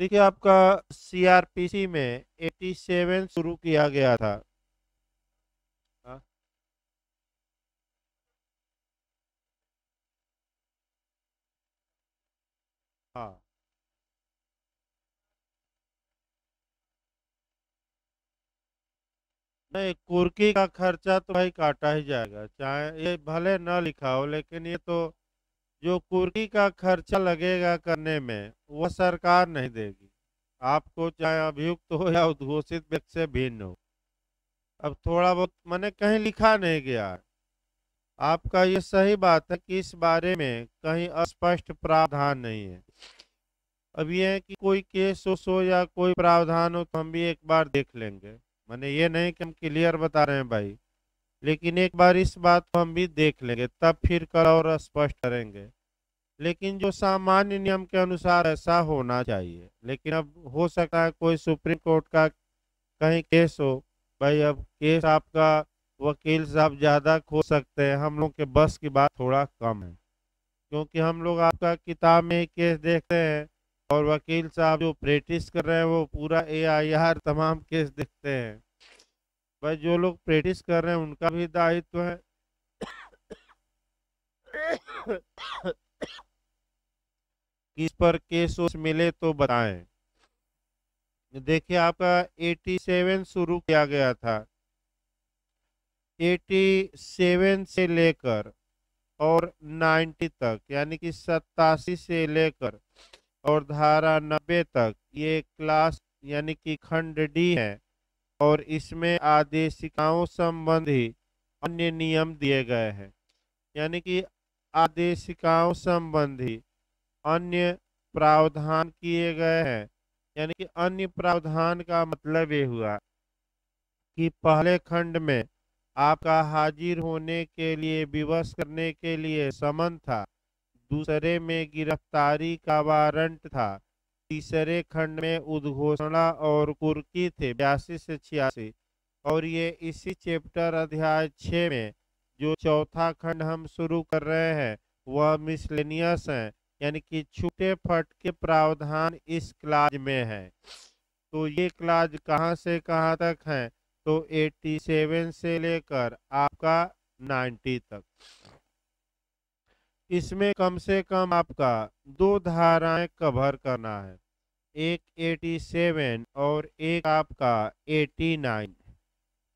देखिए, आपका सीआरपीसी में 87 शुरू किया गया था। हाँ। हाँ। नहीं, कुर्की का खर्चा तो भाई काटा ही जाएगा, चाहे ये भले न लिखा हो लेकिन ये तो जो कुर्की का खर्चा लगेगा करने में, वह सरकार नहीं देगी। आपको चाहे अभियुक्त हो या उद्घोषित व्यक्ति से भिन्न हो। अब थोड़ा बहुत मैंने कहीं लिखा नहीं गया। आपका ये सही बात है कि इस बारे में कहीं स्पष्ट प्रावधान नहीं है। अब ये है कि कोई केस हो या कोई प्रावधान हो तो हम भी एक बार देख लेंगे। मैंने ये नहीं कि हम क्लियर बता रहे हैं भाई। लेकिन एक बार इस बात को हम भी देख लेंगे, तब फिर कर और स्पष्ट करेंगे। लेकिन जो सामान्य नियम के अनुसार ऐसा होना चाहिए, लेकिन अब हो सकता है कोई सुप्रीम कोर्ट का कहीं केस हो, भाई अब केस आपका वकील साहब ज़्यादा खो सकते हैं, हम लोग के बस की बात थोड़ा कम है। क्योंकि हम लोग आपका किताब में केस देखते हैं, और वकील साहब जो प्रैक्टिस कर रहे हैं, वो पूरा ए आई आर तमाम केस देखते हैं। भाई, जो लोग प्रैक्टिस कर रहे हैं, उनका भी दायित्व है। किस पर केस मिले तो बताएँ। देखिए, आपका 87 शुरू किया गया था। 87 से लेकर और 90 तक, यानी कि सत्तासी से लेकर और धारा 90 तक, ये क्लास यानी कि खंड डी है। और इसमें आदेशिकाओं संबंधी अन्य नियम दिए गए हैं। यानी कि आदेशिकाओं संबंधी अन्य प्रावधान किए गए हैं। यानी कि अन्य प्रावधान का मतलब ये हुआ कि पहले खंड में आपका हाजिर होने के लिए, विवश करने के लिए समन था। दूसरे में गिरफ्तारी का वारंट था। तीसरे खंड में उद्घोषणा और कुर्की थे, बयासी से छियासी। और ये इसी चैप्टर अध्याय छ में, जो चौथा खंड हम शुरू कर रहे हैं, वह मिसलेनियस है, यानी कि छूटे फट के प्रावधान इस क्लाज में है। तो ये क्लाज कहाँ से कहाँ तक है? तो 87 से लेकर आपका 90 तक। इसमें कम से कम आपका दो धाराएँ कवर करना है। एक 87 और एक आपका 89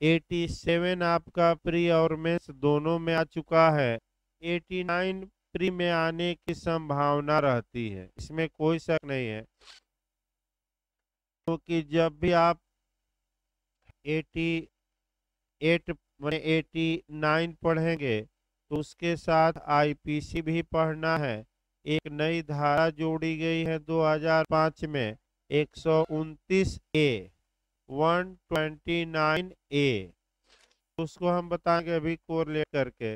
87 आपका प्री और मेंस दोनों में आ चुका है। 89 प्री में आने की संभावना रहती है। इसमें कोई शक नहीं है। क्योंकि तो जब भी आप 88 मैंने 89 पढ़ेंगे तो उसके साथ आईपीसी भी पढ़ना है। एक नई धारा जोड़ी गई है 2005 में, एक सौ उनतीस A one twenty nine A उसको हम बताएँगे अभी कोरलेट करके।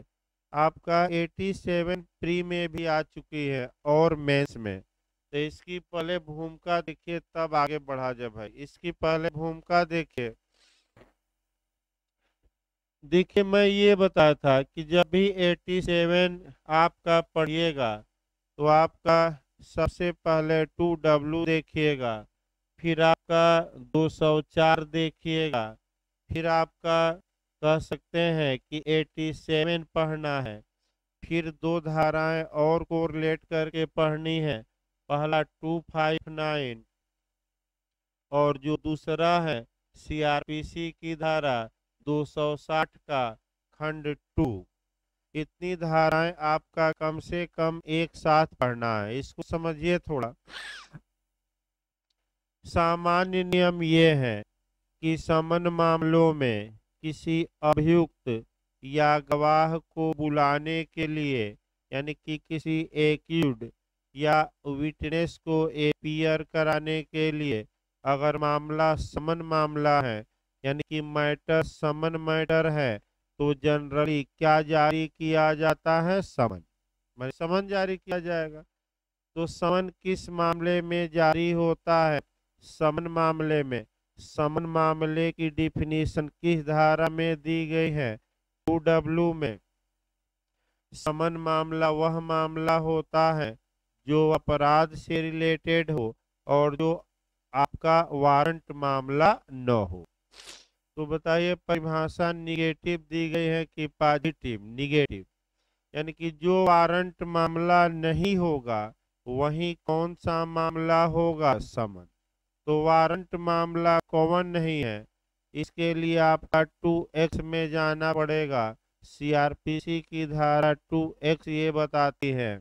आपका 87 प्री में भी आ चुकी है और मेंस में। तो इसकी पहले भूमिका देखिए, तब आगे बढ़ा जाए भाई। इसकी पहले भूमिका देखिए। देखिए, मैं ये बताया था कि जब भी 87 आपका पढ़िएगा तो आपका सबसे पहले टू डब्लू देखिएगा, फिर आपका 204 देखिएगा, फिर आपका कह सकते हैं कि 87 पढ़ना है, फिर दो धाराएँ और कोरिलेट करके पढ़नी है, पहला 259 और जो दूसरा है सीआरपीसी की धारा 260 का, खंड टू। इतनी धाराएँ आपका कम से कम एक साथ पढ़ना है। इसको समझिए थोड़ा। सामान्य नियम ये है कि समन मामलों में किसी अभियुक्त या गवाह को बुलाने के लिए, यानी कि किसी एक्यूड या विटनेस को एपियर कराने के लिए, अगर मामला समन मामला है, यानी कि मैटर समन मैटर है तो जनरली क्या जारी किया जाता है? समन। मैं समन जारी किया जाएगा। तो समन किस मामले में जारी होता है? समन मामले में। समन मामले की डिफिनीशन किस धारा में दी गई है? टू डब्ल्यू में। समन मामला वह मामला होता है जो अपराध से रिलेटेड हो और जो आपका वारंट मामला न हो। तो बताइए परिभाषा निगेटिव दी गई है कि पॉजिटिव निगेटिव यानी कि जो वारंट मामला नहीं होगा, वही कौन सा मामला होगा? समन। तो वारंट मामला कॉमन नहीं है। इसके लिए आपका टू एक्स में जाना पड़ेगा। सीआरपीसी की धारा टू एक्स ये बताती है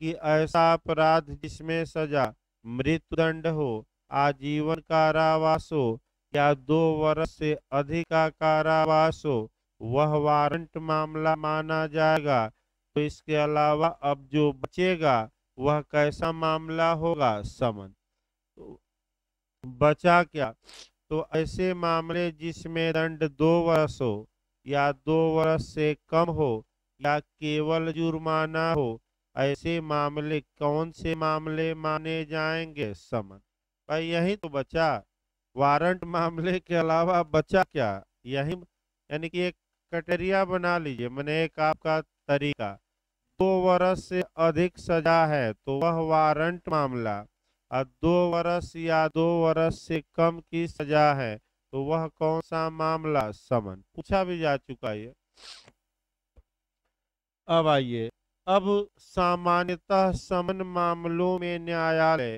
कि ऐसा अपराध जिसमें सजा, मृत्युदंड हो, आजीवन कारावास हो या दो वर्ष से अधिक का कारावास हो वह वारंट मामला माना जाएगा। तो इसके अलावा अब जो बचेगा, वह कैसा मामला होगा? समन। तो बचा क्या? तो ऐसे मामले जिसमें दंड दो वर्ष हो, या दो वर्ष से कम हो, या केवल जुर्माना हो, ऐसे मामले कौन से मामले माने जाएँगे? समन। भाई यही तो बचा। वारंट मामले के अलावा बचा क्या? यही यानी कि एक कटेरिया बना लीजिए। मैंने एक आपका तरीका। दो वर्ष से अधिक सजा है तो वह वारंट मामला। और दो वर्ष या दो वर्ष से कम की सजा है तो वह कौन सा मामला? समन। पूछा भी जा चुका है अब आइए। अब सामान्यतः समन मामलों में न्यायालय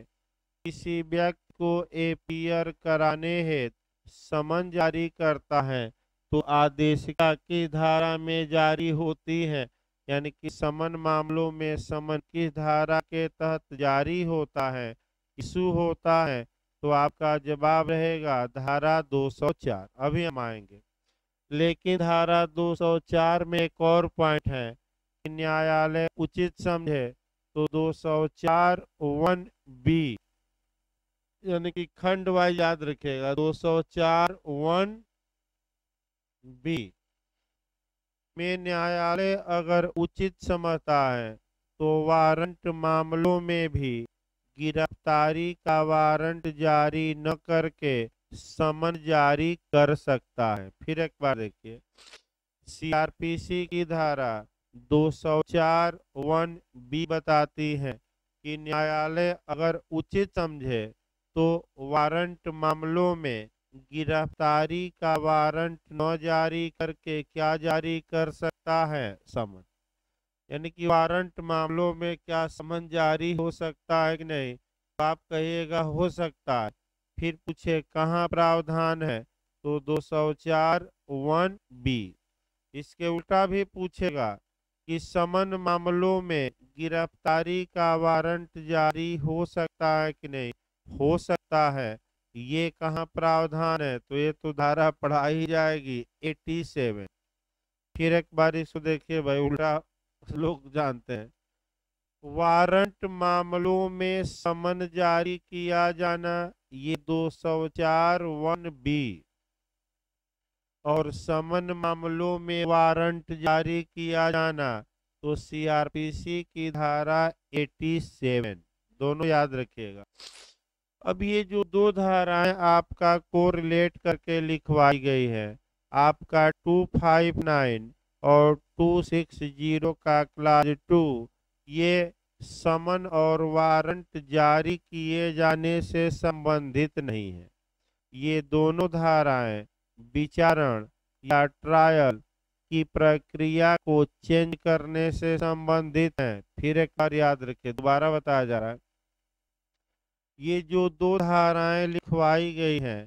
किसी व्यक्ति को एपीयर कराने हेतु समन जारी करता है। तो आदेशिका की धारा में जारी होती है, यानी कि समन मामलों में समन किस धारा के तहत जारी होता है, इशू होता है। तो आपका जवाब रहेगा धारा 204 अभी हम आएँगे। लेकिन धारा 204 में एक और पॉइंट है न्यायालय उचित समझे। तो 204 वन बी। यानी कि खंड वाइज याद रखिएगा 204 वन बी। में न्यायालय अगर उचित समझता है तो वारंट मामलों में भी गिरफ्तारी का वारंट जारी न करके समन जारी कर सकता है। फिर एक बार देखिए, सीआरपीसी की धारा 204 वन बी बताती है कि न्यायालय अगर उचित समझे तो वारंट मामलों में गिरफ्तारी का वारंट न जारी करके क्या जारी कर सकता है? समन। यानी कि वारंट मामलों में क्या समन जारी हो सकता है कि नहीं? तो आप कहिएगा हो सकता है। फिर पूछे, कहाँ प्रावधान है? तो 204 वन बी। इसके उल्टा भी पूछेगा कि समन मामलों में गिरफ्तारी का वारंट जारी हो सकता है कि नहीं? हो सकता है। ये कहाँ प्रावधान है? तो ये तो धारा पढ़ाई जाएगी 87 फिर एक बार इसको देखिए भाई, उल्टा लोग जानते हैं। वारंट मामलों में समन जारी किया जाना, ये 204 वन बी। और समन मामलों में वारंट जारी किया जाना तो सीआरपीसी की धारा 87 दोनों याद रखिएगा। अब ये जो दो धाराएँ आपका कोरिलेट करके लिखवाई गई है, आपका 259 और 260 का क्लास टू ये समन और वारंट जारी किए जाने से संबंधित नहीं है। ये दोनों धाराएँ विचारण या ट्रायल की प्रक्रिया को चेंज करने से संबंधित हैं। फिर एक बार याद रखिए दोबारा बताया जा रहा है। ये जो दो धाराएँ लिखवाई गई हैं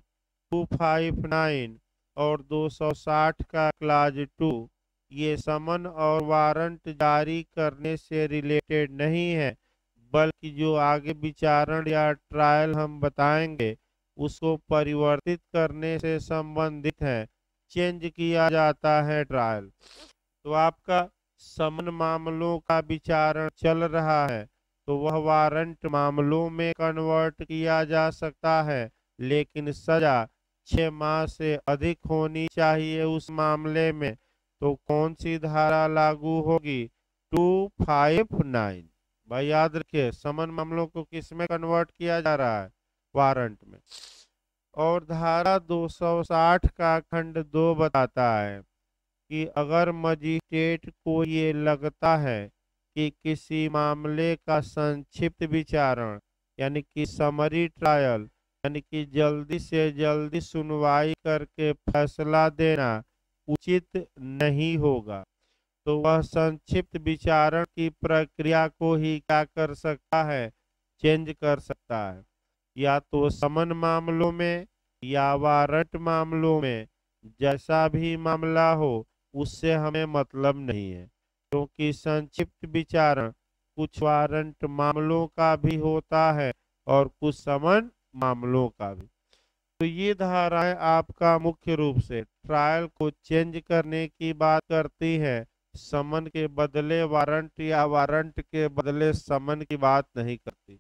259 और 260 का क्लाज टू, ये समन और वारंट जारी करने से रिलेटेड नहीं है, बल्कि जो आगे विचारण या ट्रायल हम बताएँगे, उसको परिवर्तित करने से संबंधित है। चेंज किया जाता है ट्रायल। तो आपका समन मामलों का विचारण चल रहा है। तो वह वारंट मामलों में कन्वर्ट किया जा सकता है, लेकिन सजा छह माह से अधिक होनी चाहिए उस मामले में। तो कौन सी धारा लागू होगी? Two five nine. भाई याद रखिए, समन मामलों को किसमें कन्वर्ट किया जा रहा है? वारंट में। और धारा 260 का खंड दो बताता है कि अगर मजिस्ट्रेट को ये लगता है कि किसी मामले का संक्षिप्त विचारण, यानी कि समरी ट्रायल यानी कि जल्दी से जल्दी सुनवाई करके फैसला देना उचित नहीं होगा। तो वह संक्षिप्त विचारण की प्रक्रिया को ही क्या कर सकता है? चेंज कर सकता है। या तो समन मामलों में या वारंट मामलों में, जैसा भी मामला हो, उससे हमें मतलब नहीं है। क्योंकि संक्षिप्त विचारण, कुछ वारंट मामलों का भी होता है और कुछ समन मामलों का भी। तो ये धाराएँ आपका मुख्य रूप से ट्रायल को चेंज करने की बात करती है। समन के बदले वारंट या वारंट के बदले समन की बात नहीं करती।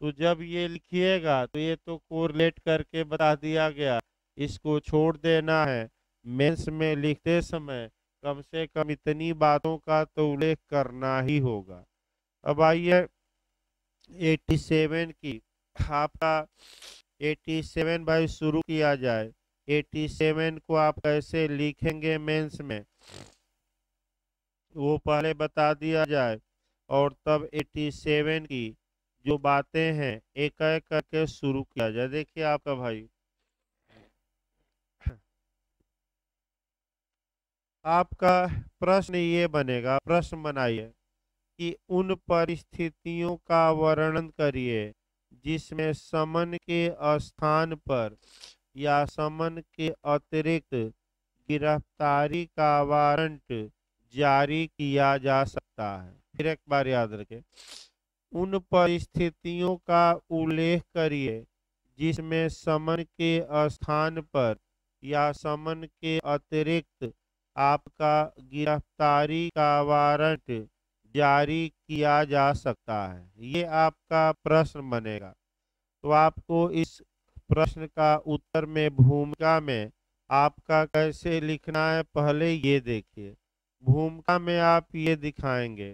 तो जब ये लिखिएगा तो ये तो कोरिलेट करके बता दिया गया, इसको छोड़ देना है। मेंस में लिखते समय कम से कम इतनी बातों का तो उल्लेख करना ही होगा। अब आइए 87 की, आपका 87 भाई शुरू किया जाए। 87 को आप कैसे लिखेंगे मेंस में? वो पहले बता दिया जाए और तब 87 की जो बातें हैं एक एक करके शुरू किया जाए। देखिए आपका भाई। आपका प्रश्न ये बनेगा, प्रश्न बनाइए कि उन परिस्थितियों का वर्णन करिए जिसमें समन के स्थान पर या समन के अतिरिक्त गिरफ्तारी का वारंट जारी किया जा सकता है। फिर एक बार याद रखें। उन परिस्थितियों का उल्लेख करिए जिसमें समन के स्थान पर या समन के अतिरिक्त आपका गिरफ्तारी का वारंट जारी किया जा सकता है। ये आपका प्रश्न बनेगा। तो आपको इस प्रश्न का उत्तर में भूमिका में आपका कैसे लिखना है, पहले ये देखिए। भूमिका में आप ये दिखाएँगे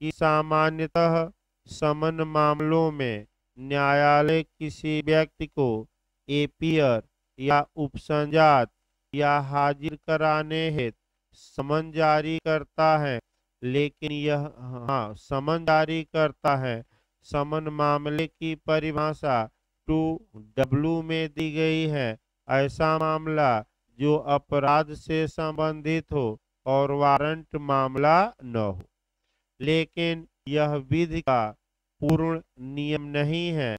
कि सामान्यतः समन मामलों में न्यायालय किसी व्यक्ति को एपियर या उपसंजात या हाजिर कराने हेतु। समन जारी करता है, लेकिन यह हाँ समन जारी करता है। समन मामले की परिभाषा टू डब्ल्यू में दी गई है। ऐसा मामला जो अपराध से संबंधित हो और वारंट मामला न हो। लेकिन यह विधि का पूर्ण नियम नहीं है।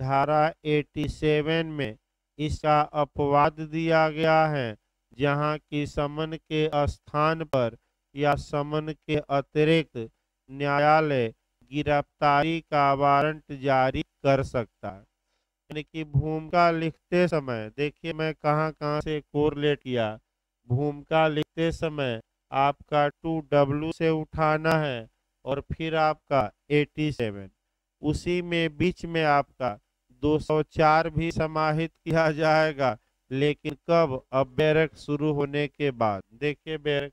धारा 87 में इसका अपवाद दिया गया है, जहाँ की समन के स्थान पर या समन के अतिरिक्त न्यायालय गिरफ्तारी का वारंट जारी कर सकता है। यानी कि भूमिका लिखते समय, देखिए मैं कहाँ कहाँ से कोरलेट किया। भूमिका लिखते समय आपका टू डब्ल्यू से उठाना है और फिर आपका 87 उसी में बीच में आपका 204 भी समाहित किया जाएगा, लेकिन कब? अब बैरक शुरू होने के बाद। देखिए बैरक।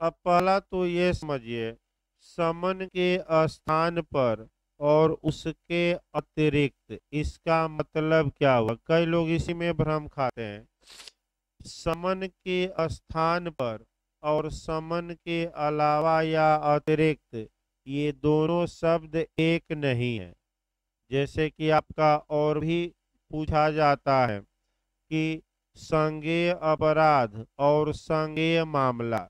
अब पहला तो ये समझिए, समन के स्थान पर और उसके अतिरिक्त, इसका मतलब क्या हुआ? कई लोग इसी में भ्रम खाते हैं। समन के स्थान पर और समन के अलावा या अतिरिक्त, ये दोनों शब्द एक नहीं है। जैसे कि आपका और भी पूछा जाता है कि संज्ञेय अपराध और संज्ञेय मामला,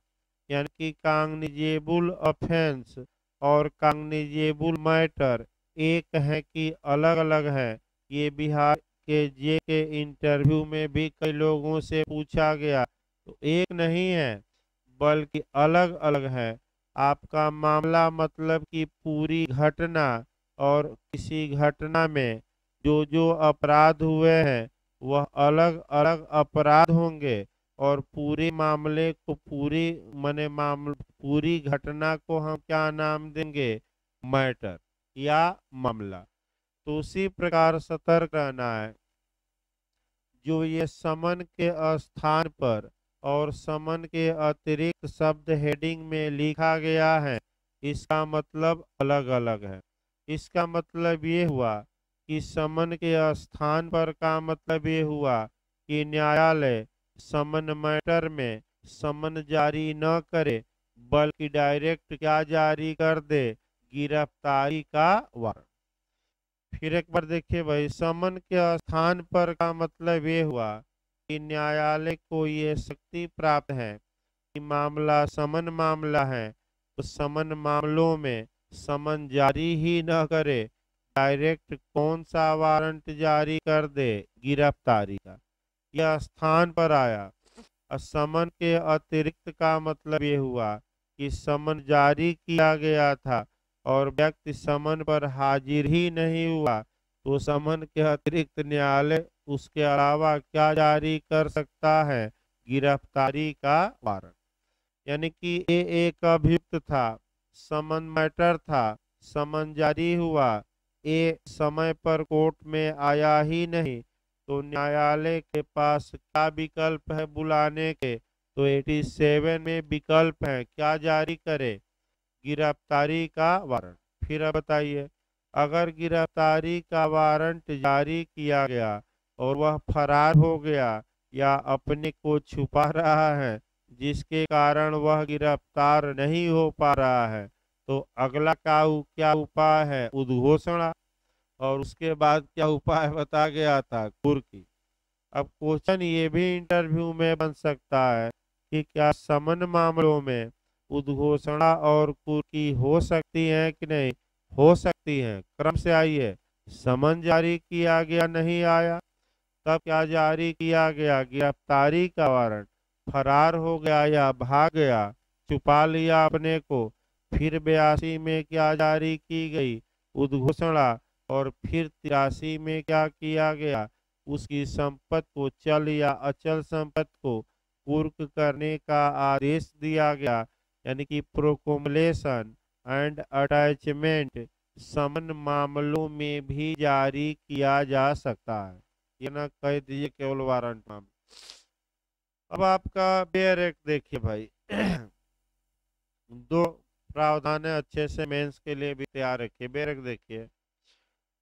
यानी कि कांगनिजेबुल ऑफेंस और कांगनिजेबुल मैटर एक है कि अलग अलग है, ये बिहार के जे के इंटरव्यू में भी कई लोगों से पूछा गया। तो एक नहीं है, बल्कि अलग अलग है। आपका मामला मतलब कि पूरी घटना और किसी घटना में जो जो अपराध हुए हैं, वह अलग अलग अपराध होंगे और पूरे मामले को, पूरी मने मामले, पूरी घटना को हम क्या नाम देंगे? मैटर या मामला। तो उसी प्रकार सतर्क रहना है। जो ये समन के स्थान पर और समन के अतिरिक्त शब्द हेडिंग में लिखा गया है, इसका मतलब अलग अलग है। इसका मतलब ये हुआ कि समन के स्थान पर का मतलब ये हुआ कि न्यायालय समन मैटर में समन जारी न करे, बल्कि डायरेक्ट क्या जारी कर दे, गिरफ्तारी का वारंट। फिर एक बार देखिए भाई, समन के स्थान पर का मतलब ये हुआ कि न्यायालय को ये शक्ति प्राप्त है कि मामला समन मामला है। तो समन मामलों में समन जारी ही न करे, डायरेक्ट कौन सा वारंट जारी कर दे, गिरफ्तारी का। यह स्थान पर आया। समन के अतिरिक्त का मतलब ये हुआ कि समन जारी किया गया था और व्यक्ति समन पर हाजिर ही नहीं हुआ तो समन के अतिरिक्त न्यायालय उसके अलावा क्या जारी कर सकता है? गिरफ्तारी का वारंट। यानी कि ये एक अभियुक्त था। समन मैटर था समन जारी हुआ। ये समय पर कोर्ट में आया ही नहीं तो न्यायालय के पास क्या विकल्प है बुलाने के? तो 87 में विकल्प है, क्या जारी करे? गिरफ्तारी का वारंट। फिर बताइए, अगर गिरफ्तारी का वारंट जारी किया गया और वह फरार हो गया या अपने को छुपा रहा है जिसके कारण वह गिरफ़्तार नहीं हो पा रहा है तो अगला का क्या उपाय है? उद्घोषणा। और उसके बाद क्या उपाय बता गया था कुर्की अब क्वेश्चन ये भी इंटरव्यू में बन सकता है कि क्या समन मामलों में उद्घोषणा और कुर्की हो सकती है कि नहीं? हो सकती है। क्रम से आइए। समन जारी किया गया नहीं आया। तब क्या जारी किया गया? गिरफ्तारी का वारंट। फरार हो गया या भाग गया, छुपा लिया अपने को, फिर बयासी में क्या जारी की गई उद्घोषणा और फिर तिरासी में क्या किया गया, उसकी संपत्ति को चल या अचल संपत्ति को पूर्क करने का आदेश दिया गया, यानी कि प्रोकोमलेशन एंड अटैचमेंट समन मामलों में भी जारी किया जा सकता है। ये ना कह दीजिए केवल वारंट मामले। अब आपका बेयर एक्ट देखिए भाई। दो प्रावधान है अच्छे से मेंस के लिए भी तैयार रखिए। बेयर एक्ट देखिए।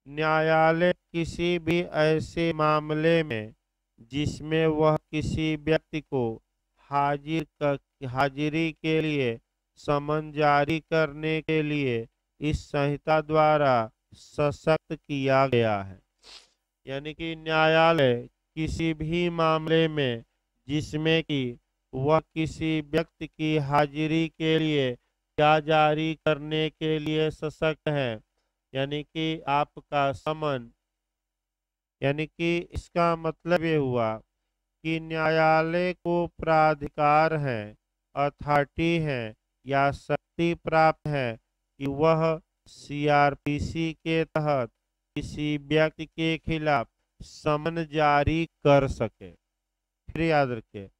न्यायालय किसी भी ऐसे मामले में, जिसमें वह किसी व्यक्ति को हाजिर कर हाजिरी के लिए, समन जारी करने के लिए इस संहिता द्वारा सशक्त किया गया है। यानी कि न्यायालय किसी भी मामले में जिसमें कि वह किसी व्यक्ति की हाजिरी के लिए, क्या जारी करने के लिए सशक्त है? यानी कि आपका समन, यानी कि इसका मतलब ये हुआ कि न्यायालय को प्राधिकार है, अथॉरिटी है, या शक्ति प्राप्त है कि वह सीआरपीसी के तहत किसी व्यक्ति के खिलाफ समन जारी कर सके। फिर याद रखे।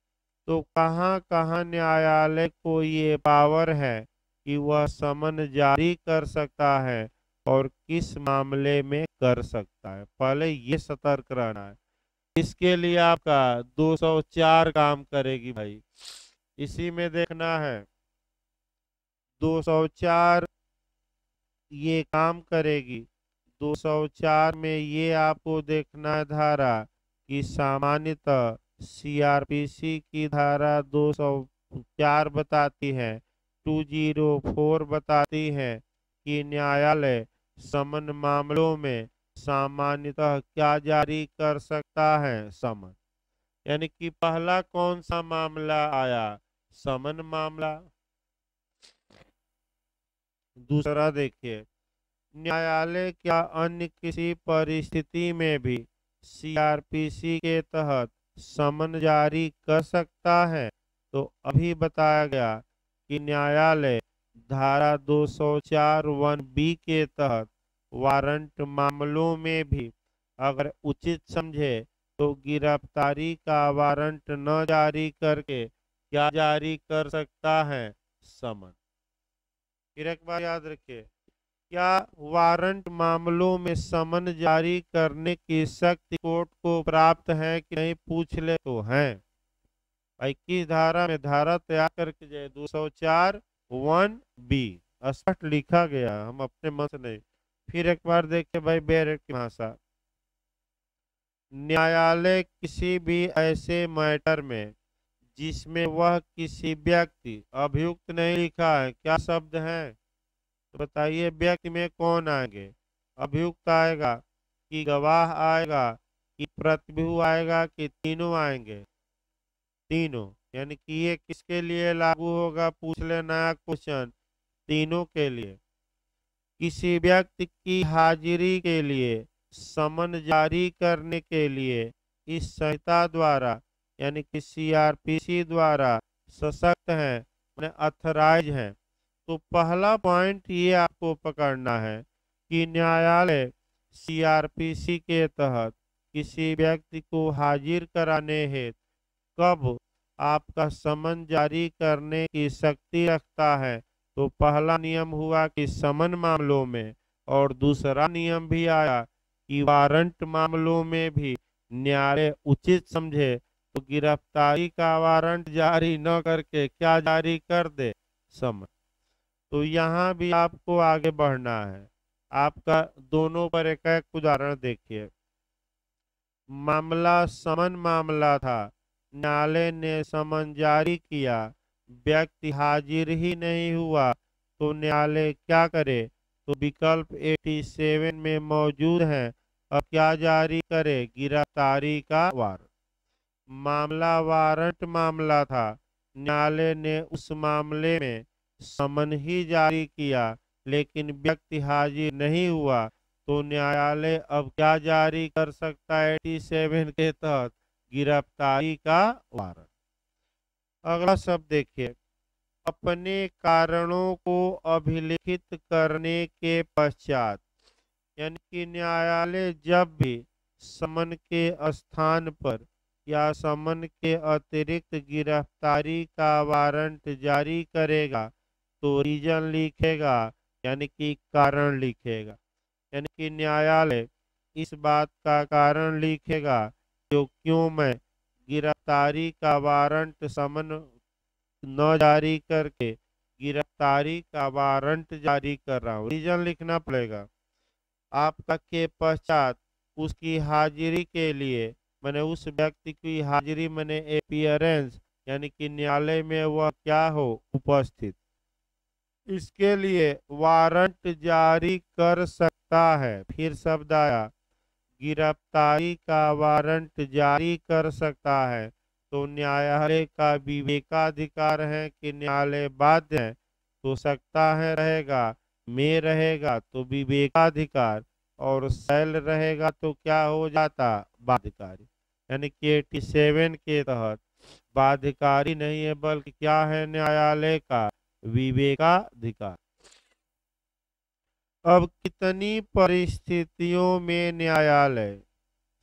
तो कहाँ कहाँ न्यायालय को ये पावर है कि वह समन जारी कर सकता है और किस मामले में कर सकता है? पहले ये सतर्क रहना है। इसके लिए आपका 204 काम करेगी भाई। इसी में देखना है। 204 ये काम करेगी। 204 में ये आपको देखना है धारा कि सामान्यतः सीआरपीसी की धारा 204 बताती है 204 बताती है कि न्यायालय समन मामलों में सामान्यतः क्या जारी कर सकता है समन। यानी कि पहला कौन सा मामला आया? समन मामला। दूसरा देखिए, न्यायालय क्या अन्य किसी परिस्थिति में भी सीआरपीसी के तहत समन जारी कर सकता है। तो अभी बताया गया कि न्यायालय धारा 204 वन बी के तहत वारंट मामलों में भी अगर उचित समझे तो गिरफ्तारी का वारंट न जारी करके क्या जारी कर सकता है? समन। फिर एक बार याद रखिए। क्या वारंट मामलों में समन जारी करने की शक्ति कोर्ट को प्राप्त है कि नहीं, पूछ ले तो है। इक्कीस धारा में धारा तैयार करके जाए, दो सौ चार, वन बी। स्पष्ट लिखा गया, हम अपने से नहीं। फिर एक बार देखिए भाई बेर की भाषा। न्यायालय किसी भी ऐसे मैटर में, जिसमें वह किसी व्यक्ति अभियुक्त नहीं लिखा है, क्या शब्द है? तो बताइए व्यक्ति में कौन आएँगे? अभियुक्त आएगा कि गवाह आएगा, कि प्रतिभू आएगा, कि तीनों आएँगे? तीनों, यानी कि ये किसके लिए लागू होगा? पूछ ले नया क्वेश्चन तीनों के लिए। किसी व्यक्ति की हाजिरी के लिए, समन जारी करने के लिए, इस संहिता द्वारा, यानी कि सीआरपीसी द्वारा सशक्त है अथराइज है। तो पहला पॉइंट ये आपको पकड़ना है कि न्यायालय सीआरपीसी के तहत किसी व्यक्ति को हाजिर कराने हेतु कब आपका समन जारी करने की शक्ति रखता है। तो पहला नियम हुआ कि समन मामलों में और दूसरा नियम भी आया कि वारंट मामलों में भी न्यायालय उचित समझे तो गिरफ्तारी का वारंट जारी न करके क्या जारी कर दे? समन। तो यहाँ भी आपको आगे बढ़ना है। आपका दोनों पर एक एक उदाहरण देखिए। मामला समन मामला था। न्यायालय ने समन जारी किया। व्यक्ति हाजिर ही नहीं हुआ। तो न्यायालय क्या करे? तो विकल्प 87 में मौजूद है। अब क्या जारी करे? गिरफ्तारी का वारंट मामला वारंट मामला था। न्यायालय ने उस मामले में समन ही जारी किया, लेकिन व्यक्ति हाजिर नहीं हुआ। तो न्यायालय अब क्या जारी कर सकता है? एटी सेवन के तहत गिरफ्तारी का वारंट। अगला शब्द देखिए। अपने कारणों को अभिलिखित करने के पश्चात, यानी कि न्यायालय जब भी समन के स्थान पर या समन के अतिरिक्त गिरफ्तारी का वारंट जारी करेगा तो रीजन लिखेगा, यानी कि कारण लिखेगा। यानी कि न्यायालय इस बात का कारण लिखेगा, जो क्यों मैं गिरफ्तारी का वारंट समन न जारी करके गिरफ्तारी का वारंट जारी कर रहा हूँ। रीजन लिखना पड़ेगा। आपका के पश्चात उसकी हाजिरी के लिए, मैंने उस व्यक्ति की हाजिरी, मैंने अपियरेंस यानी कि न्यायालय में वह क्या हो, उपस्थित। इसके लिए वारंट जारी कर सकता है। फिर शब्द आया, गिरफ्तारी का वारंट जारी कर सकता है। तो न्यायालय का विवेकाधिकार है कि न्यायालय बाध्य है। तो सकता है रहेगा, में रहेगा तो विवेकाधिकार, और शैल रहेगा तो क्या हो जाता? बाध्यकारी। यानी कि एटी सेवन के तहत बाध्यकारी नहीं है, बल्कि क्या है न्यायालय का? विवेकाधिकार। अब कितनी परिस्थितियों में न्यायालय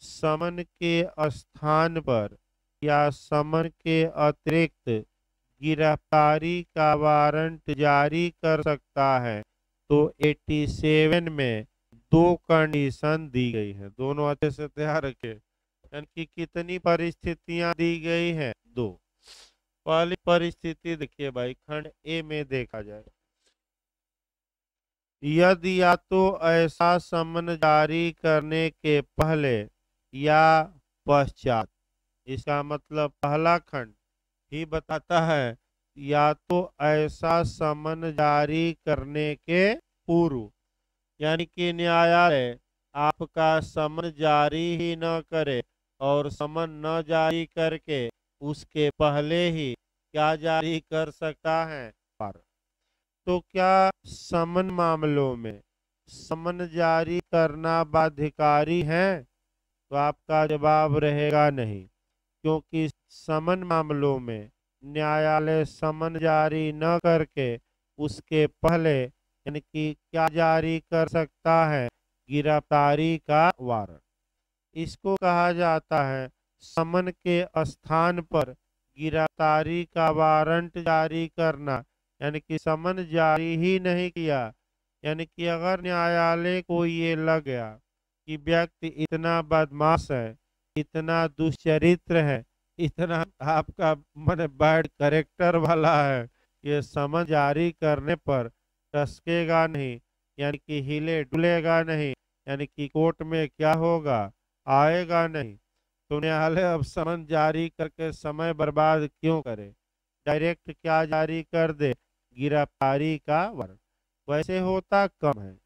समन के स्थान पर या समन के अतिरिक्त गिरफ्तारी का वारंट जारी कर सकता है तो 87 में दो कंडीशन दी गई है। दोनों अच्छे से तैयार रखे, यानी कि कितनी परिस्थितियाँ दी गई हैं पहली परिस्थिति देखिए भाई खंड ए में देखा जाए। यदि या तो ऐसा समन जारी करने के पहले या पश्चात, इसका मतलब पहला खंड ही बताता है, या तो ऐसा समन जारी करने के पूर्व, यानी कि न्यायालय आपका समन जारी ही न करे और समन न जारी करके उसके पहले ही क्या जारी कर सकता है? पर तो क्या समन मामलों में समन जारी करना बाध्यकारी है? तो आपका जवाब रहेगा नहीं, क्योंकि समन मामलों में न्यायालय समन जारी न करके उसके पहले यानी कि क्या जारी कर सकता है? गिरफ्तारी का वारंट। इसको कहा जाता है समन के स्थान पर गिरफ्तारी का वारंट जारी करना, यानी कि समन जारी ही नहीं किया, यानी कि अगर न्यायालय को ये लग गया कि व्यक्ति इतना बदमाश है, इतना दुष्चरित्र है, इतना आपका मन बैड करेक्टर वाला है, ये समन जारी करने पर टसकेगा नहीं, यानी कि हिले डुलेगा नहीं, यानी कि कोर्ट में क्या होगा, आएगा नहीं। न्यायालय अब समन जारी करके समय बर्बाद क्यों करे? डायरेक्ट क्या जारी कर दे? गिरफ्तारी का वारंट वैसे होता कम है।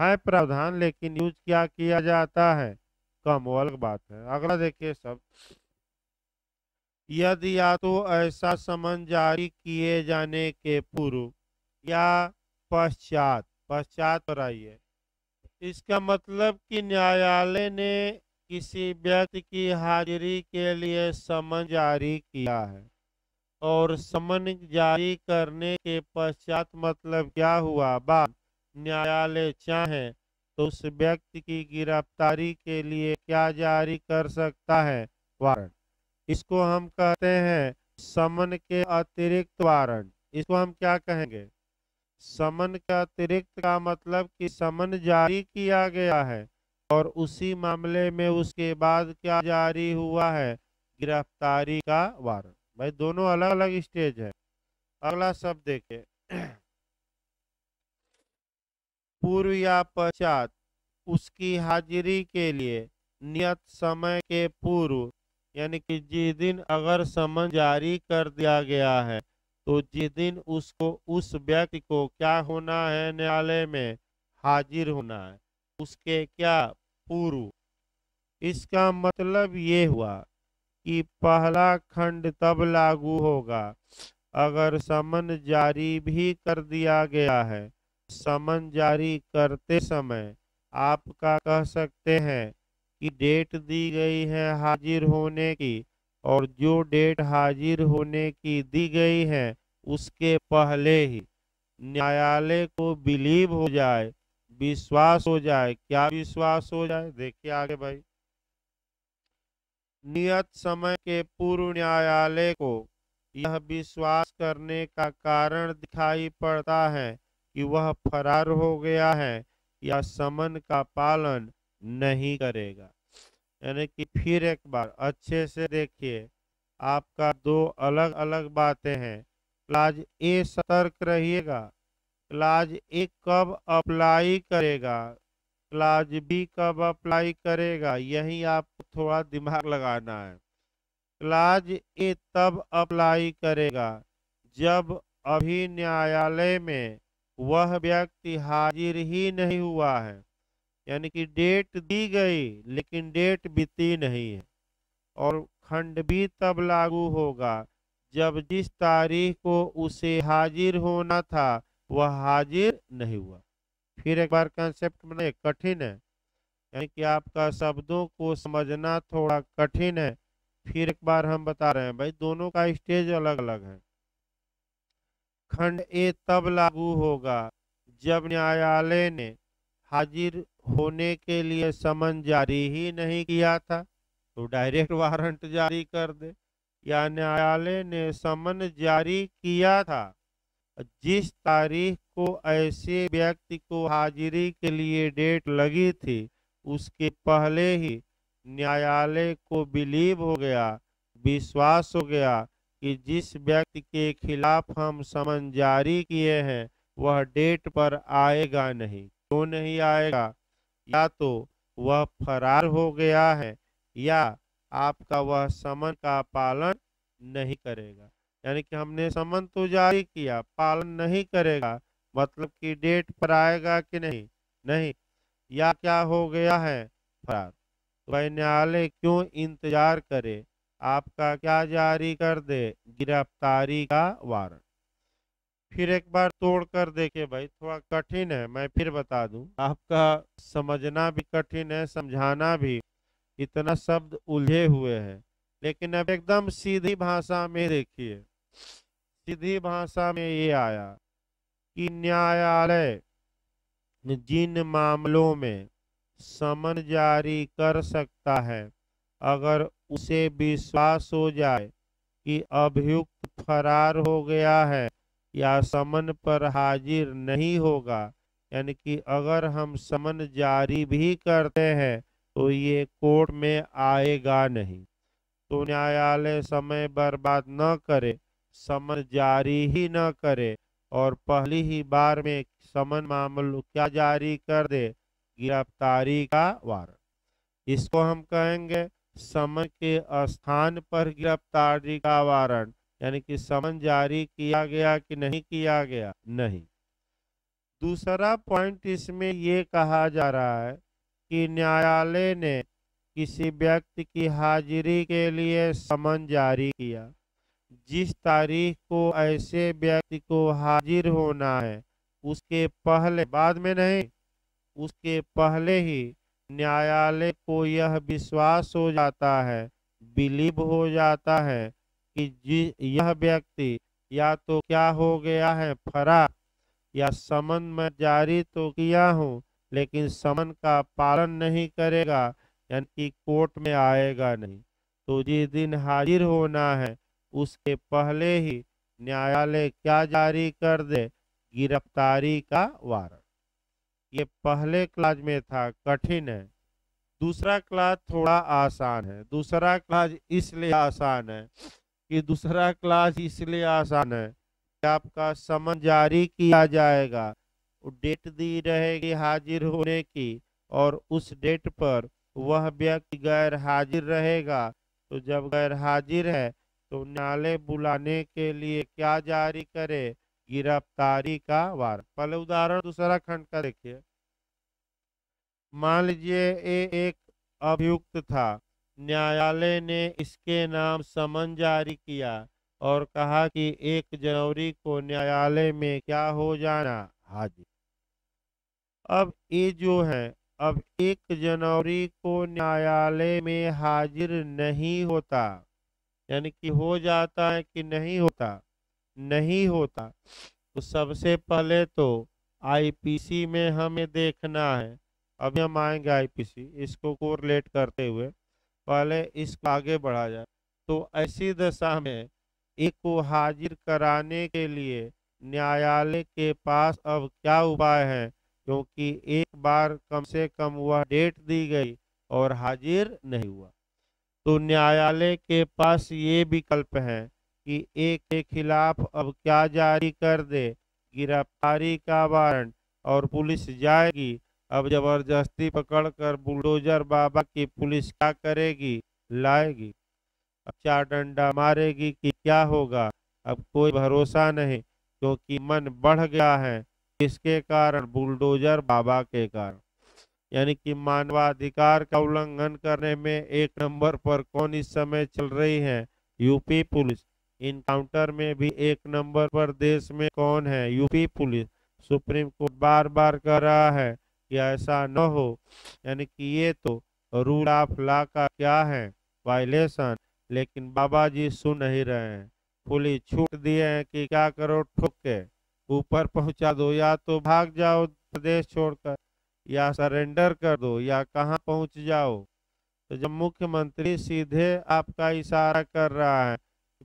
है, प्रावधान, लेकिन यूज़ क्या किया जाता है? कम अलग बात है। अगला देखिए सब। यदि या तो ऐसा समन जारी किए जाने के पूर्व या पश्चात पश्चात पर आइए। इसका मतलब कि न्यायालय ने किसी व्यक्ति की हाजिरी के लिए समन जारी किया है और समन जारी करने के पश्चात मतलब क्या हुआ? बाद न्यायालय चाहे तो उस व्यक्ति की गिरफ्तारी के लिए क्या जारी कर सकता है? वारंट। इसको हम कहते हैं समन के अतिरिक्त वारंट। इसको हम क्या कहेंगे? समन के अतिरिक्त का मतलब कि समन जारी किया गया है। और उसी मामले में उसके बाद क्या जारी हुआ है? गिरफ्तारी का वारंट। भाई, दोनों अलग अलग स्टेज है। अगला शब्द देखे पूर्व या पश्चात उसकी हाजिरी के लिए नियत समय के पूर्व, यानी कि जिस दिन अगर समन जारी कर दिया गया है तो जिस दिन उसको, उस व्यक्ति को क्या होना है न्यायालय में हाजिर होना है? उसके क्या पूर्व? इसका मतलब ये हुआ कि पहला खंड तब लागू होगा, अगर समन जारी भी कर दिया गया है। समन जारी करते समय आपका कह सकते हैं कि डेट दी गई है हाजिर होने की, और जो डेट हाजिर होने की दी गई है उसके पहले ही न्यायालय को बिलीव हो जाए विश्वास हो जाए। क्या विश्वास हो जाए? देखिए आगे भाई। नियत समय के पूर्व न्यायालय को यह विश्वास करने का कारण दिखाई पड़ता है कि वह फरार हो गया है या समन का पालन नहीं करेगा। यानी कि फिर एक बार अच्छे से देखिए, आपका दो अलग अलग बातें हैं। क्लाज ए सतर्क रहिएगा क्लाज ए कब अप्लाई करेगा? क्लाज बी कब अप्लाई करेगा? यही आपको थोड़ा दिमाग लगाना है। क्लाज ए तब अप्लाई करेगा जब अभी न्यायालय में वह व्यक्ति हाजिर ही नहीं हुआ है। यानी कि डेट दी गई, लेकिन डेट बीती नहीं है। और खंड भी तब लागू होगा जब जिस तारीख को उसे हाजिर होना था वह हाजिर नहीं हुआ। फिर एक बार कंसेप्ट बनाए कठिन है, यानी कि आपका शब्दों को समझना थोड़ा कठिन है। फिर एक बार हम बता रहे हैं, भाई दोनों का स्टेज अलग अलग है। खंड ए तब लागू होगा जब न्यायालय ने हाजिर होने के लिए समन जारी ही नहीं किया था तो डायरेक्ट वारंट जारी कर दे। या न्यायालय ने समन जारी किया था जिस तारीख को ऐसे व्यक्ति को हाजिरी के लिए डेट लगी थी, उसके पहले ही न्यायालय को बिलीव हो गया, विश्वास हो गया कि जिस व्यक्ति के खिलाफ हम समन जारी किए हैं, वह डेट पर आएगा नहीं। क्यों तो नहीं आएगा? या तो वह फरार हो गया है, या आपका वह समन का पालन नहीं करेगा। यानी कि हमने समन तो जारी किया, पालन नहीं करेगा मतलब कि डेट पर आएगा कि नहीं? नहीं। या क्या हो गया है? फरार। तो वह न्यायालय क्यों इंतज़ार करे? आपका क्या जारी कर दे? गिरफ्तारी का वारंट। फिर एक बार तोड़ कर देखे भाई, थोड़ा कठिन है, मैं फिर बता दूँ। आपका समझना भी कठिन है, समझाना भी। इतना शब्द उलझे हुए हैं। लेकिन अब एकदम सीधी भाषा में देखिए, सीधी भाषा में ये आया कि न्यायालय जिन मामलों में समन जारी कर सकता है, अगर उसे विश्वास हो जाए कि अभियुक्त फरार हो गया है या समन पर हाजिर नहीं होगा, यानी कि अगर हम समन जारी भी करते हैं तो ये कोर्ट में आएगा नहीं। तो न्यायालय समय बर्बाद न करे, समन जारी ही न करे और पहली ही बार में समन मामलो क्या जारी कर दे, गिरफ्तारी का वारंट। इसको हम कहेंगे समय के स्थान पर गिरफ्तारी का वारंट, यानी कि समन जारी किया गया कि नहीं किया गया? नहीं। दूसरा पॉइंट इसमें ये कहा जा रहा है कि न्यायालय ने किसी व्यक्ति की हाजिरी के लिए समन जारी किया। जिस तारीख को ऐसे व्यक्ति को हाजिर होना है, उसके पहले, बाद में नहीं, उसके पहले ही न्यायालय को यह विश्वास हो जाता है बिलीव हो जाता है कि यह व्यक्ति या तो क्या हो गया है, फरार, या समन में जारी तो किया हूँ, लेकिन समन का पालन नहीं करेगा। यानी कोर्ट में आएगा नहीं। तो जिस दिन हाजिर होना है, उसके पहले ही न्यायालय क्या जारी कर दे? गिरफ्तारी का वारंट। ये पहले क्लास में था, कठिन है। दूसरा क्लास थोड़ा आसान है। दूसरा क्लास इसलिए आसान है कि दूसरा क्लास इसलिए आसान है कि आपका समन जारी किया जाएगा। डेट दी रहेगी हाजिर होने की और उस डेट पर वह व्यक्ति गैर हाजिर रहेगा। तो जब गैर हाजिर है तो न्यायालय बुलाने के लिए क्या जारी करे? गिरफ्तारी का वारंट पहले उदाहरण दूसरा खंड का देखिए। मान लीजिए ये एक अभियुक्त था। न्यायालय ने इसके नाम समन जारी किया और कहा कि एक जनवरी को न्यायालय में क्या हो जाना? हाजिर। अब ये जो है अब एक जनवरी को न्यायालय में हाजिर नहीं होता। यानी कि हो जाता है कि नहीं होता? नहीं होता। तो सबसे पहले तो आईपीसी में हमें देखना है। अभी हम आएँगे आईपीसी। इसको कोरिलेट करते हुए पहले इसको आगे बढ़ा जाए। तो ऐसी दशा में एक को हाजिर कराने के लिए न्यायालय के पास अब क्या उपाय है? क्योंकि एक बार कम से कम वह डेट दी गई और हाजिर नहीं हुआ। तो न्यायालय के पास ये विकल्प है कि एक के खिलाफ अब क्या जारी कर दे, गिरफ्तारी का वारंट और पुलिस जाएगी। अब ज़बरदस्ती पकड़कर बुलडोजर बाबा की पुलिस क्या करेगी? लाएगी। अब चार डंडा मारेगी कि क्या होगा? अब कोई भरोसा नहीं, क्योंकि मन बढ़ गया है। इसके कारण? बुलडोजर बाबा के कारण। यानी कि मानवाधिकार का उल्लंघन करने में एक नंबर पर कौन इस समय चल रही है? UP police. इनकाउंटर में भी एक नंबर पर देश में कौन है? UP police. सुप्रीम कोर्ट बार बार कह रहा है कि ऐसा न हो। यानी कि ये तो रूल ऑफ़ लॉ का क्या है? वायलेशन। लेकिन बाबा जी सुन नहीं रहे हैं। पुलिस छूट दिए हैं कि क्या करो ठुक। के ऊपर पहुँचा दो या तो भाग जाओ प्रदेश छोड़कर, या सरेंडर कर दो, या कहाँ पहुँच जाओ। तो जब मुख्यमंत्री सीधे आपका इशारा कर रहा है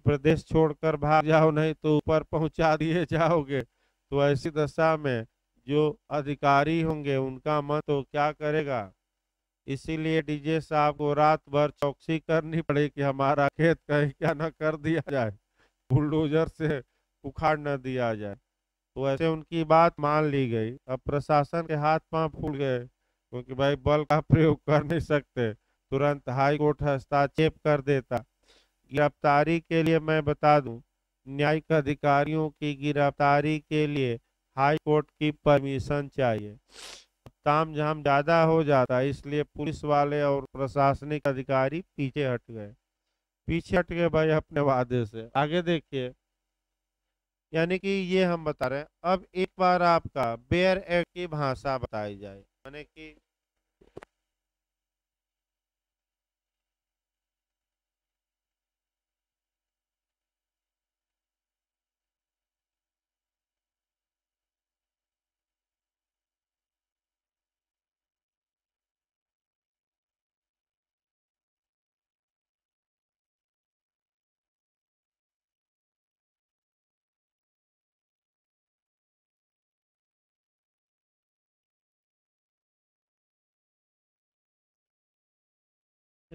प्रदेश छोड़कर भाग जाओ, नहीं तो ऊपर पहुँचा दिए जाओगे तो ऐसी दशा में जो अधिकारी होंगे उनका मन तो क्या करेगा? इसीलिए डीजे साहब को रात भर चौकसी करनी पड़े कि हमारा खेत कहीं क्या न कर दिया जाए, बुलडोजर से उखाड़ न दिया जाए। तो ऐसे उनकी बात मान ली गई। अब प्रशासन के हाथ पाँव फूल गए, क्योंकि भाई बल का प्रयोग कर नहीं सकते। तुरंत हाई कोर्ट हस्ताक्षेप कर देता। गिरफ्तारी के लिए मैं बता दूँ, न्यायिक अधिकारियों की गिरफ्तारी के लिए हाई कोर्ट की परमिशन चाहिए। ताम झाम ज़्यादा हो जाता, इसलिए पुलिस वाले और प्रशासनिक अधिकारी पीछे हट गए। पीछे हट गए भाई अपने वादे से। आगे देखिए। यानी कि ये हम बता रहे हैं। अब एक बार आपका बेयर एक्ट की भाषा बताई जाए। यानी कि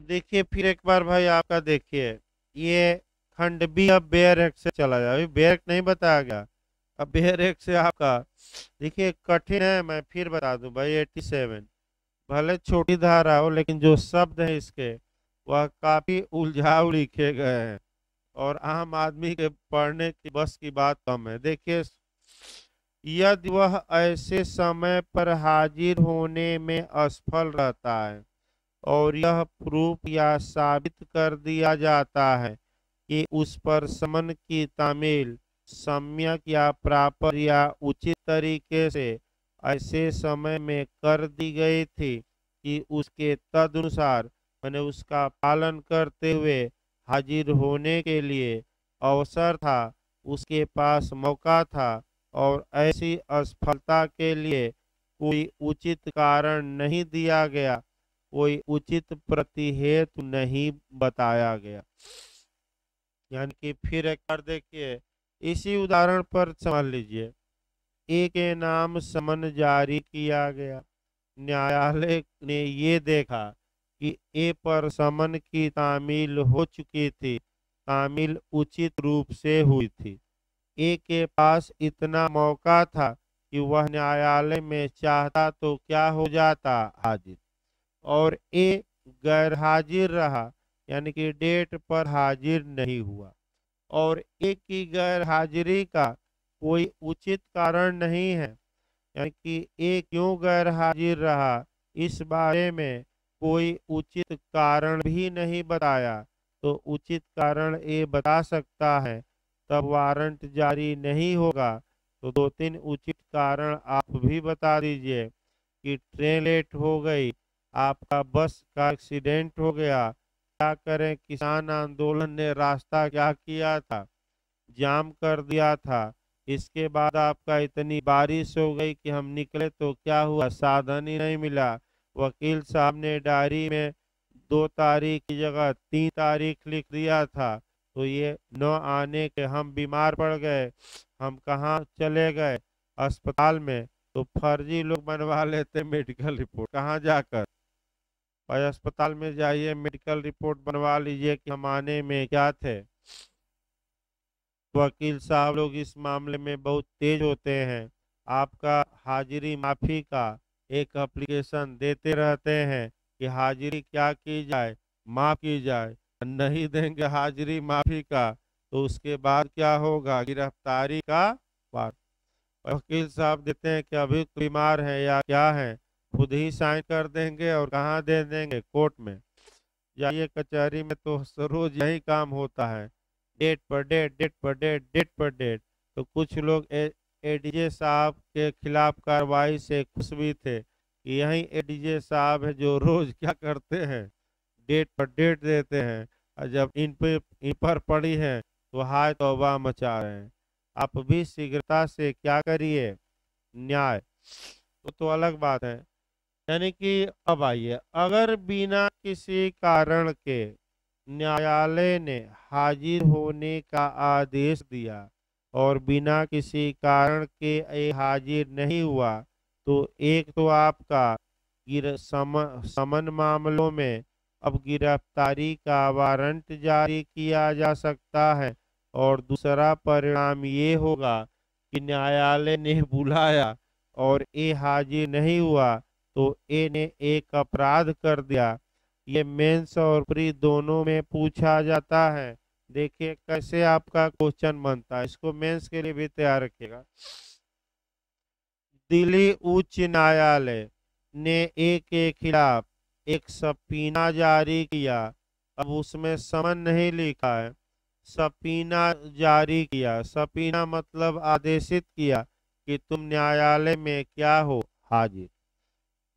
देखिए, फिर एक बार भाई आपका देखिए, ये खंड भी अब बेयर एक्ट से चला जाए अभी बेयर नहीं बताया गया। अब बेयर एक्ट से आपका, देखिए, कठिन है, मैं फिर बता दूँ भाई एट्टी सेवन भले छोटी धारा हो, लेकिन जो शब्द है इसके, वह काफ़ी उलझाव लिखे गए हैं। और आम आदमी के पढ़ने की बस की बात कम है। देखिए, यदि वह ऐसे समय पर हाजिर होने में असफल रहता है और यह प्रूफ या साबित कर दिया जाता है कि उस पर समन की तामील, सम्यक या प्रापर या उचित तरीके से ऐसे समय में कर दी गई थी कि उसके तदनुसार मैंने उसका पालन करते हुए हाजिर होने के लिए अवसर था, उसके पास मौका था और ऐसी असफलता के लिए कोई उचित कारण नहीं दिया गया। कोई उचित प्रतिहेतु नहीं बताया गया। यानी कि फिर एक बार देखिए, इसी उदाहरण पर समझ लीजिए। ए के नाम समन जारी किया गया। न्यायालय ने ये देखा कि ए पर समन की तामील हो चुकी थी। तामील उचित रूप से हुई थी। ए के पास इतना मौका था कि वह न्यायालय में चाहता तो क्या हो जाता, हाजिर। और ए गैर हाजिर रहा, यानी कि डेट पर हाजिर नहीं हुआ। और एक की गैर हाजिरी का कोई उचित कारण नहीं है, यानी कि ए क्यों गैर हाजिर रहा, इस बारे में कोई उचित कारण भी नहीं बताया। तो उचित कारण ए बता सकता है, तब वारंट जारी नहीं होगा। तो दो तीन उचित कारण आप भी बता दीजिए कि ट्रेन लेट हो गई आपका बस का एक्सीडेंट हो गया। क्या करें? किसान आंदोलन ने रास्ता क्या किया था? जाम कर दिया था। इसके बाद आपका इतनी बारिश हो गई कि हम निकले तो क्या हुआ? साधन ही नहीं मिला। वकील साहब ने डायरी में दो तारीख की जगह तीन तारीख लिख दिया था। तो ये न आने के हम बीमार पड़ गए। हम कहाँ चले गए? अस्पताल में। तो फर्जी लोग बनवा लेते मेडिकल रिपोर्ट। कहाँ जाकर? भाई अस्पताल में जाइए मेडिकल रिपोर्ट बनवा लीजिए कि हम आने में क्या थे। वकील साहब लोग इस मामले में बहुत तेज होते हैं। आपका हाजिरी माफ़ी का एक अप्लीकेशन देते रहते हैं कि हाजिरी क्या की जाए, माफ़ की जाए। नहीं देंगे हाजिरी माफ़ी का तो उसके बाद क्या होगा? गिरफ्तारी का वकील साहब देते हैं कि अभी बीमार है या क्या है? खुद ही साइन कर देंगे और कहाँ दे देंगे? कोर्ट में। जाइए कचहरी में तो रोज यही काम होता है। डेट पर डेट डेट पर डेट डेट पर डेट। तो कुछ लोग एडीजे साहब के खिलाफ कार्रवाई से खुश भी थे कि यही एडीजे साहब है जो रोज क्या करते हैं। डेट पर डेट देते हैं। और जब इन पे इन पर पड़ी है तो हाय तौबा मचा रहे हैं। आप भी शीघ्रता से क्या करिए? न्याय। तो, तो अलग बात है। यानी कि अब आइए अगर बिना किसी कारण के न्यायालय ने हाजिर होने का आदेश दिया और बिना किसी कारण के हाजिर नहीं हुआ तो एक तो आपका गिर सम, समन मामलों में अब गिरफ्तारी का वारंट जारी किया जा सकता है और दूसरा परिणाम ये होगा कि न्यायालय ने बुलाया और ये हाजिर नहीं हुआ तो ए ने एक अपराध कर दिया। ये मेंस और प्री दोनों में पूछा जाता है, देखिए कैसे आपका क्वेश्चन बनता है। इसको मेंस के लिए भी तैयार रखिएगा। दिल्ली उच्च न्यायालय ने ए के खिलाफ एक सपीना जारी किया। अब उसमें समन नहीं लिखा है। सपीना जारी किया। सपीना मतलब आदेशित किया कि तुम न्यायालय में क्या हो? हाजिर।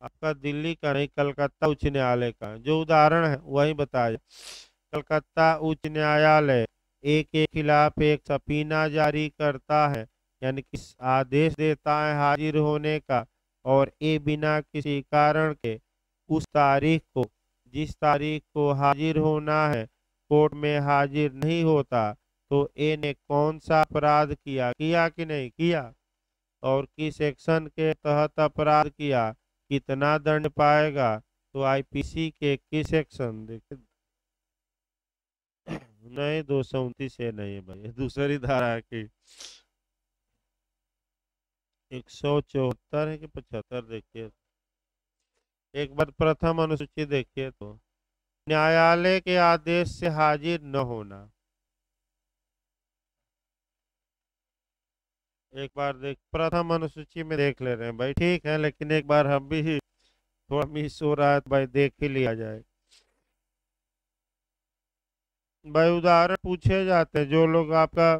आपका दिल्ली का नहीं, कलकत्ता उच्च न्यायालय का। जो उदाहरण है, वही बताया कलकत्ता उच्च न्यायालय एक के खिलाफ एक सपीना जारी करता है, यानी कि आदेश देता है हाजिर होने का, और ये बिना किसी कारण के उस तारीख को, जिस तारीख को हाजिर होना है, कोर्ट में हाजिर नहीं होता तो ए ने कौन सा अपराध किया किया कि नहीं किया? और किस सेक्शन के तहत अपराध किया? कितना दंड पाएगा? तो आईपीसी के किस सेक्शन देखे नहीं, दो सौ उनतीस है, नहीं भाई दूसरी धारा की एक सौ चौहत्तर है कि पचहत्तर? देखिए। एक बार प्रथम अनुसूची देखिए तो। न्यायालय के आदेश से हाजिर न होना। एक बार देख प्रथम अनुसूची में देख ले रहे हैं भाई, ठीक है, लेकिन एक बार हम भी थोड़ा मिस हो रहा है तो भाई देख ही लिया जाए। भाई उदाहरण पूछे जाते हैं, जो लोग आपका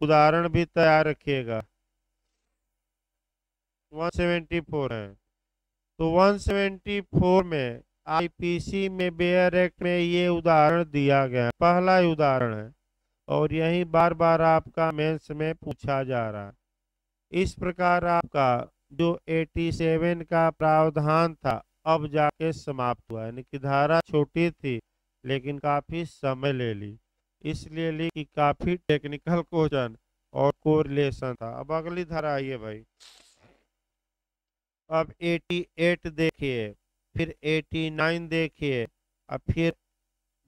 उदाहरण भी तैयार रखिएगा। 174 है। तो 174 में आईपीसी में बेयर एक्ट में ये उदाहरण दिया गया पहला उदाहरण है, और यही बार बार आपका मेंस में पूछा जा रहा है। इस प्रकार आपका जो 87 का प्रावधान था, अब जाके समाप्त हुआ। यानी कि धारा छोटी थी, लेकिन काफ़ी समय ले ली। इसलिए ली कि काफ़ी टेक्निकल क्वेश्चन और कोरिलेशन था। अब अगली धारा आइए भाई। अब 88 देखिए, फिर 89 देखिए, अब फिर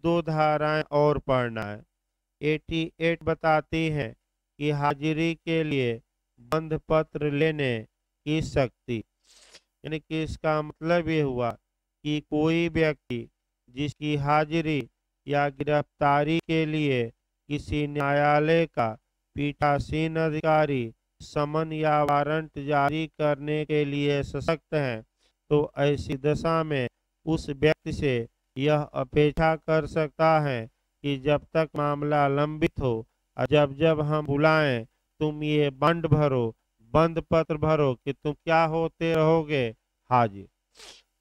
दो धाराएँ और पढ़ना है। 88 बताती है कि हाजिरी के लिए बंध पत्र लेने की शक्ति। यानी कि इसका मतलब ये हुआ कि कोई व्यक्ति जिसकी हाजिरी या गिरफ्तारी के लिए किसी न्यायालय का पीठासीन अधिकारी समन या वारंट जारी करने के लिए सशक्त है तो ऐसी दशा में उस व्यक्ति से यह अपेक्षा कर सकता है कि जब तक मामला लंबित हो, जब जब हम बुलाएँ तुम ये बंड भरो, बंद पत्र भरो कि तुम क्या होते रहोगे? हाजिर।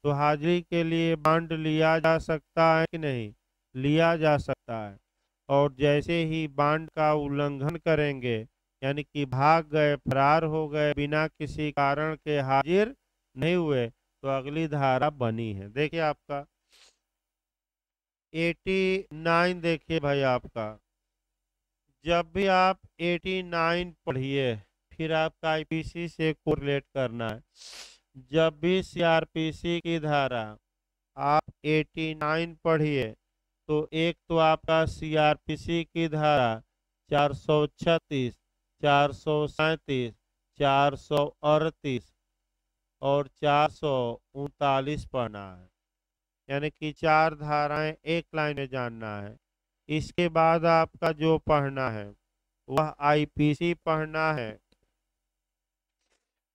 तो हाजिरी के लिए बंड लिया जा सकता है कि नहीं? लिया जा सकता है। और जैसे ही बांड का उल्लंघन करेंगे, यानी कि भाग गए, फरार हो गए, बिना किसी कारण के हाजिर नहीं हुए तो अगली धारा बनी है। देखिए आपका। 89 देखिए भाई आपका। जब भी आप 89 पढ़िए, फिर आपका आईपीसी से कोरिलेट करना है। जब भी सीआरपीसी की धारा आप 89 पढ़िए तो एक तो आपका सीआरपीसी की धारा चार सौ छत्तीस, चार सौ सैंतीस, चार सौ अड़तीस और चार सौ उनतालीस पढ़ना है। यानी कि चार धाराएँ एक लाइन में जानना है। इसके बाद आपका जो पढ़ना है वह आईपीसी पढ़ना है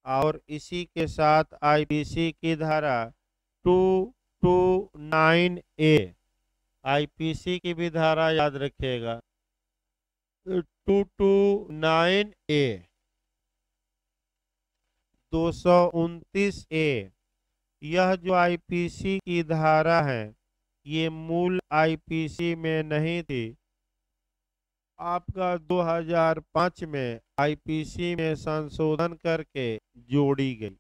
और इसी के साथ आईपीसी की धारा two two nine A IPC की भी धारा याद रखिएगा टू टू नाइन ए दो सौ उनतीस ए यह जो आईपीसी की धारा है ये मूल आईपीसी में नहीं थी। आपका 2005 में आईपीसी में संशोधन करके जोड़ी गई।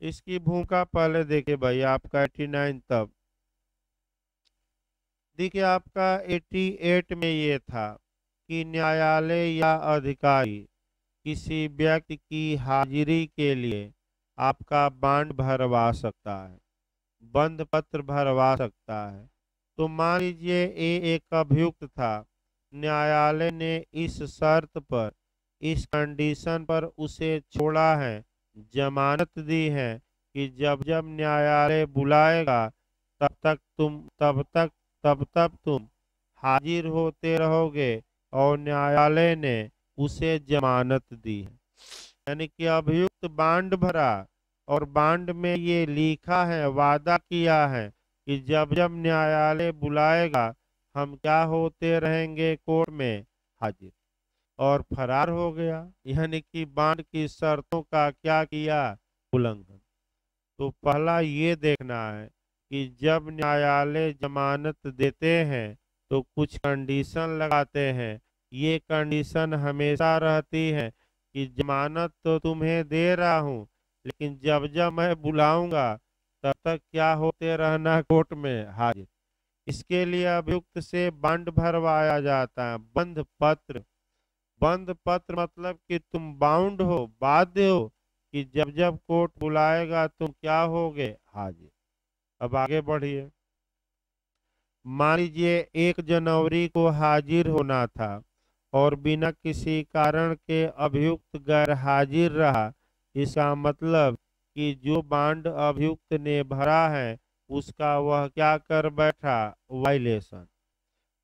इसकी भूमिका पहले देखे भाई, आपका 89 तब। देखिए, आपका 88 में ये था कि न्यायालय या अधिकारी किसी व्यक्ति की हाजिरी के लिए आपका बांड भरवा सकता है। बंद पत्र भरवा सकता है। तो मान लीजिए ये एक अभियुक्त था। न्यायालय ने इस शर्त पर, इस कंडीशन पर उसे छोड़ा है, जमानत दी है कि जब जब न्यायालय बुलाएगा, तब तक तुम, तब तक, तब तब तुम हाजिर होते रहोगे और न्यायालय ने उसे जमानत दी है। यानी कि अभियुक्त बांड भरा। और बांड में ये लिखा है, वादा किया है कि जब जब न्यायालय बुलाएगा, हम क्या होते रहेंगे कोर्ट में? हाजिर। और फरार हो गया, यानी कि बांड की शर्तों का क्या किया? उल्लंघन। तो पहला ये देखना है कि जब न्यायालय जमानत देते हैं तो कुछ कंडीशन लगाते हैं। ये कंडीशन हमेशा रहती है कि जमानत तो तुम्हें दे रहा हूँ लेकिन जब जब मैं बुलाऊँगा, तब तक क्या होते रहना कोर्ट में? हाजिर इसके लिए अभियुक्त से बंड भरवाया जाता है। बंद पत्र। बंद पत्र मतलब कि तुम बाउंड हो, बाध्य हो कि जब जब कोर्ट बुलाएगा, तुम क्या होगे? हाजिर अब आगे बढ़िए। मान लीजिए एक जनवरी को हाजिर होना था और बिना किसी कारण के अभियुक्त गैर हाजिर रहा इसका मतलब कि जो बांड अभियुक्त ने भरा है, उसका वह क्या कर बैठा? वायलेशन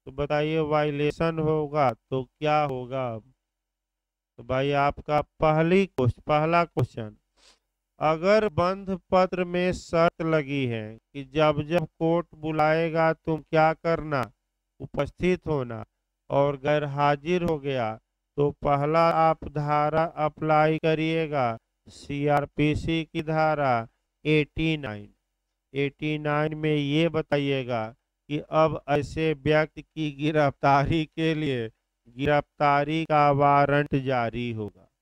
तो बताइए वायलेशन होगा तो क्या होगा? तो भाई आपका पहली क्वेश्चन पहला क्वेश्चन अगर बंध पत्र में शर्त लगी है कि जब जब कोर्ट बुलाएगा तुम क्या करना? उपस्थित होना. और गैर हाजिर हो गया तो पहला आप धारा अप्लाई करिएगा। सीआरपीसी की धारा 89 89 में ये बताइएगा कि अब ऐसे व्यक्ति की गिरफ्तारी के लिए गिरफ्तारी का वारंट जारी होगा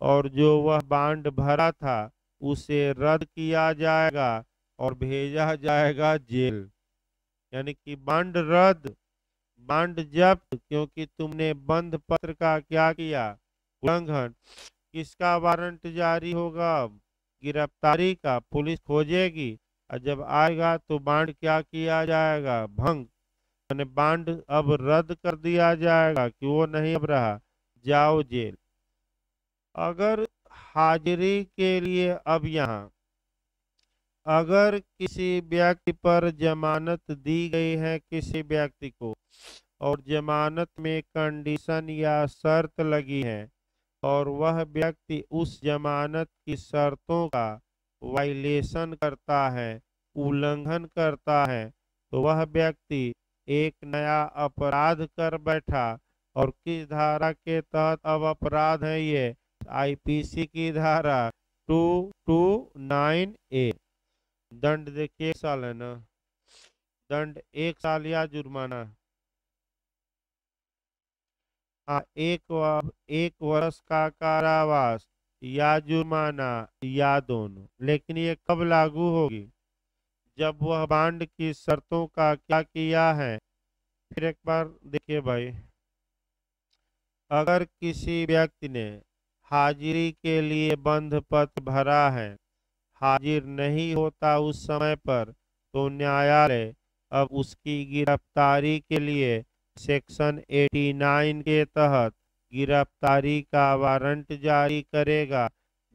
और जो वह बांड भरा था उसे रद्द किया जाएगा और भेजा जाएगा जेल। यानी कि बांड रद्द, बांड जब्त, क्योंकि तुमने बंद पत्र का क्या किया? उल्लंघन। किसका वारंट जारी होगा? गिरफ्तारी का पुलिस खोजेगी। और जब आएगा तो बांड क्या किया जाएगा? भंग। मैंने बांड अब रद्द कर दिया जाएगा कि वो नहीं अब रहा? जाओ जेल। अगर हाजिरी के लिए अब यहाँ। अगर किसी व्यक्ति पर जमानत दी गई है किसी व्यक्ति को, और जमानत में कंडीशन या शर्त लगी है और वह व्यक्ति उस जमानत की शर्तों का वायलेशन करता है, उल्लंघन करता है तो वह व्यक्ति एक नया अपराध कर बैठा। और किस धारा के तहत अब अपराध है ये? आईपीसी की धारा टू टू नाइन ए दंड देखिए साल है ना दंड एक साल या जुर्माना। एक एक वर्ष का कारावास या जुर्माना या दोनों लेकिन ये कब लागू होगी? जब वह बांड की शर्तों का क्या किया है? फिर एक बार देखिए भाई। अगर किसी व्यक्ति ने हाजिरी के लिए बंध पत्र भरा है, हाजिर नहीं होता उस समय पर तो न्यायालय अब उसकी गिरफ्तारी के लिए सेक्शन 89 के तहत गिरफ्तारी का वारंट जारी करेगा।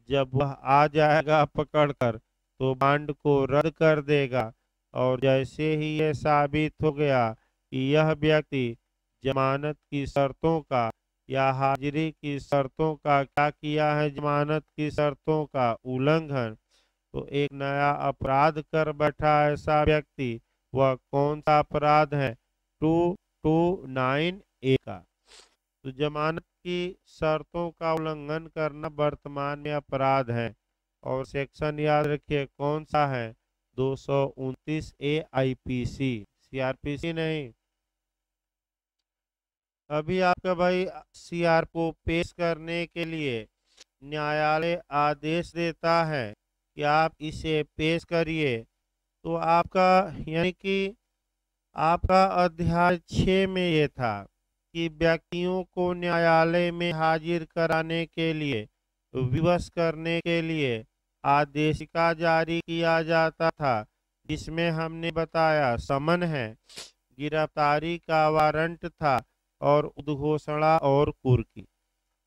जब वह आ जाएगा पकड़कर तो बांड को रद्द कर देगा। और जैसे ही यह साबित हो गया कि यह व्यक्ति जमानत की शर्तों का या हाजिरी की शर्तों का क्या किया है, जमानत की शर्तों का उल्लंघन तो एक नया अपराध कर बैठा ऐसा व्यक्ति। वह कौन सा अपराध है? टू टू नाइन ए का। तो जमानत की शर्तों का उल्लंघन करना वर्तमान में अपराध है और सेक्शन याद रखिए कौन सा है? दो सौ उनतीस A I P C. C R P C नहीं। अभी आपका भाई सी आर को पेश करने के लिए न्यायालय आदेश देता है कि आप इसे पेश करिए। तो आपका यानी कि आपका अध्याय छ में ये था कि व्यक्तियों को न्यायालय में हाजिर कराने के लिए, विवश करने के लिए आदेशिका जारी किया जाता था, जिसमें हमने बताया समन है, गिरफ्तारी का वारंट था और उद्घोषणा और कुर्की।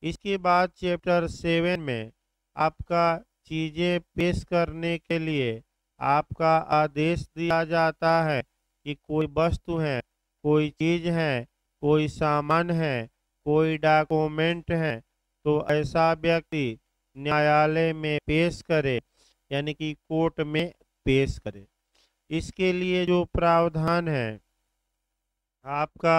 इसके बाद चैप्टर सेवन में आपका चीज़ें पेश करने के लिए आपका आदेश दिया जाता है कि कोई वस्तु है, कोई चीज़ है, कोई सामान है, कोई डॉक्यूमेंट है तो ऐसा व्यक्ति न्यायालय में पेश करे, यानी कि कोर्ट में पेश करे। इसके लिए जो प्रावधान है, आपका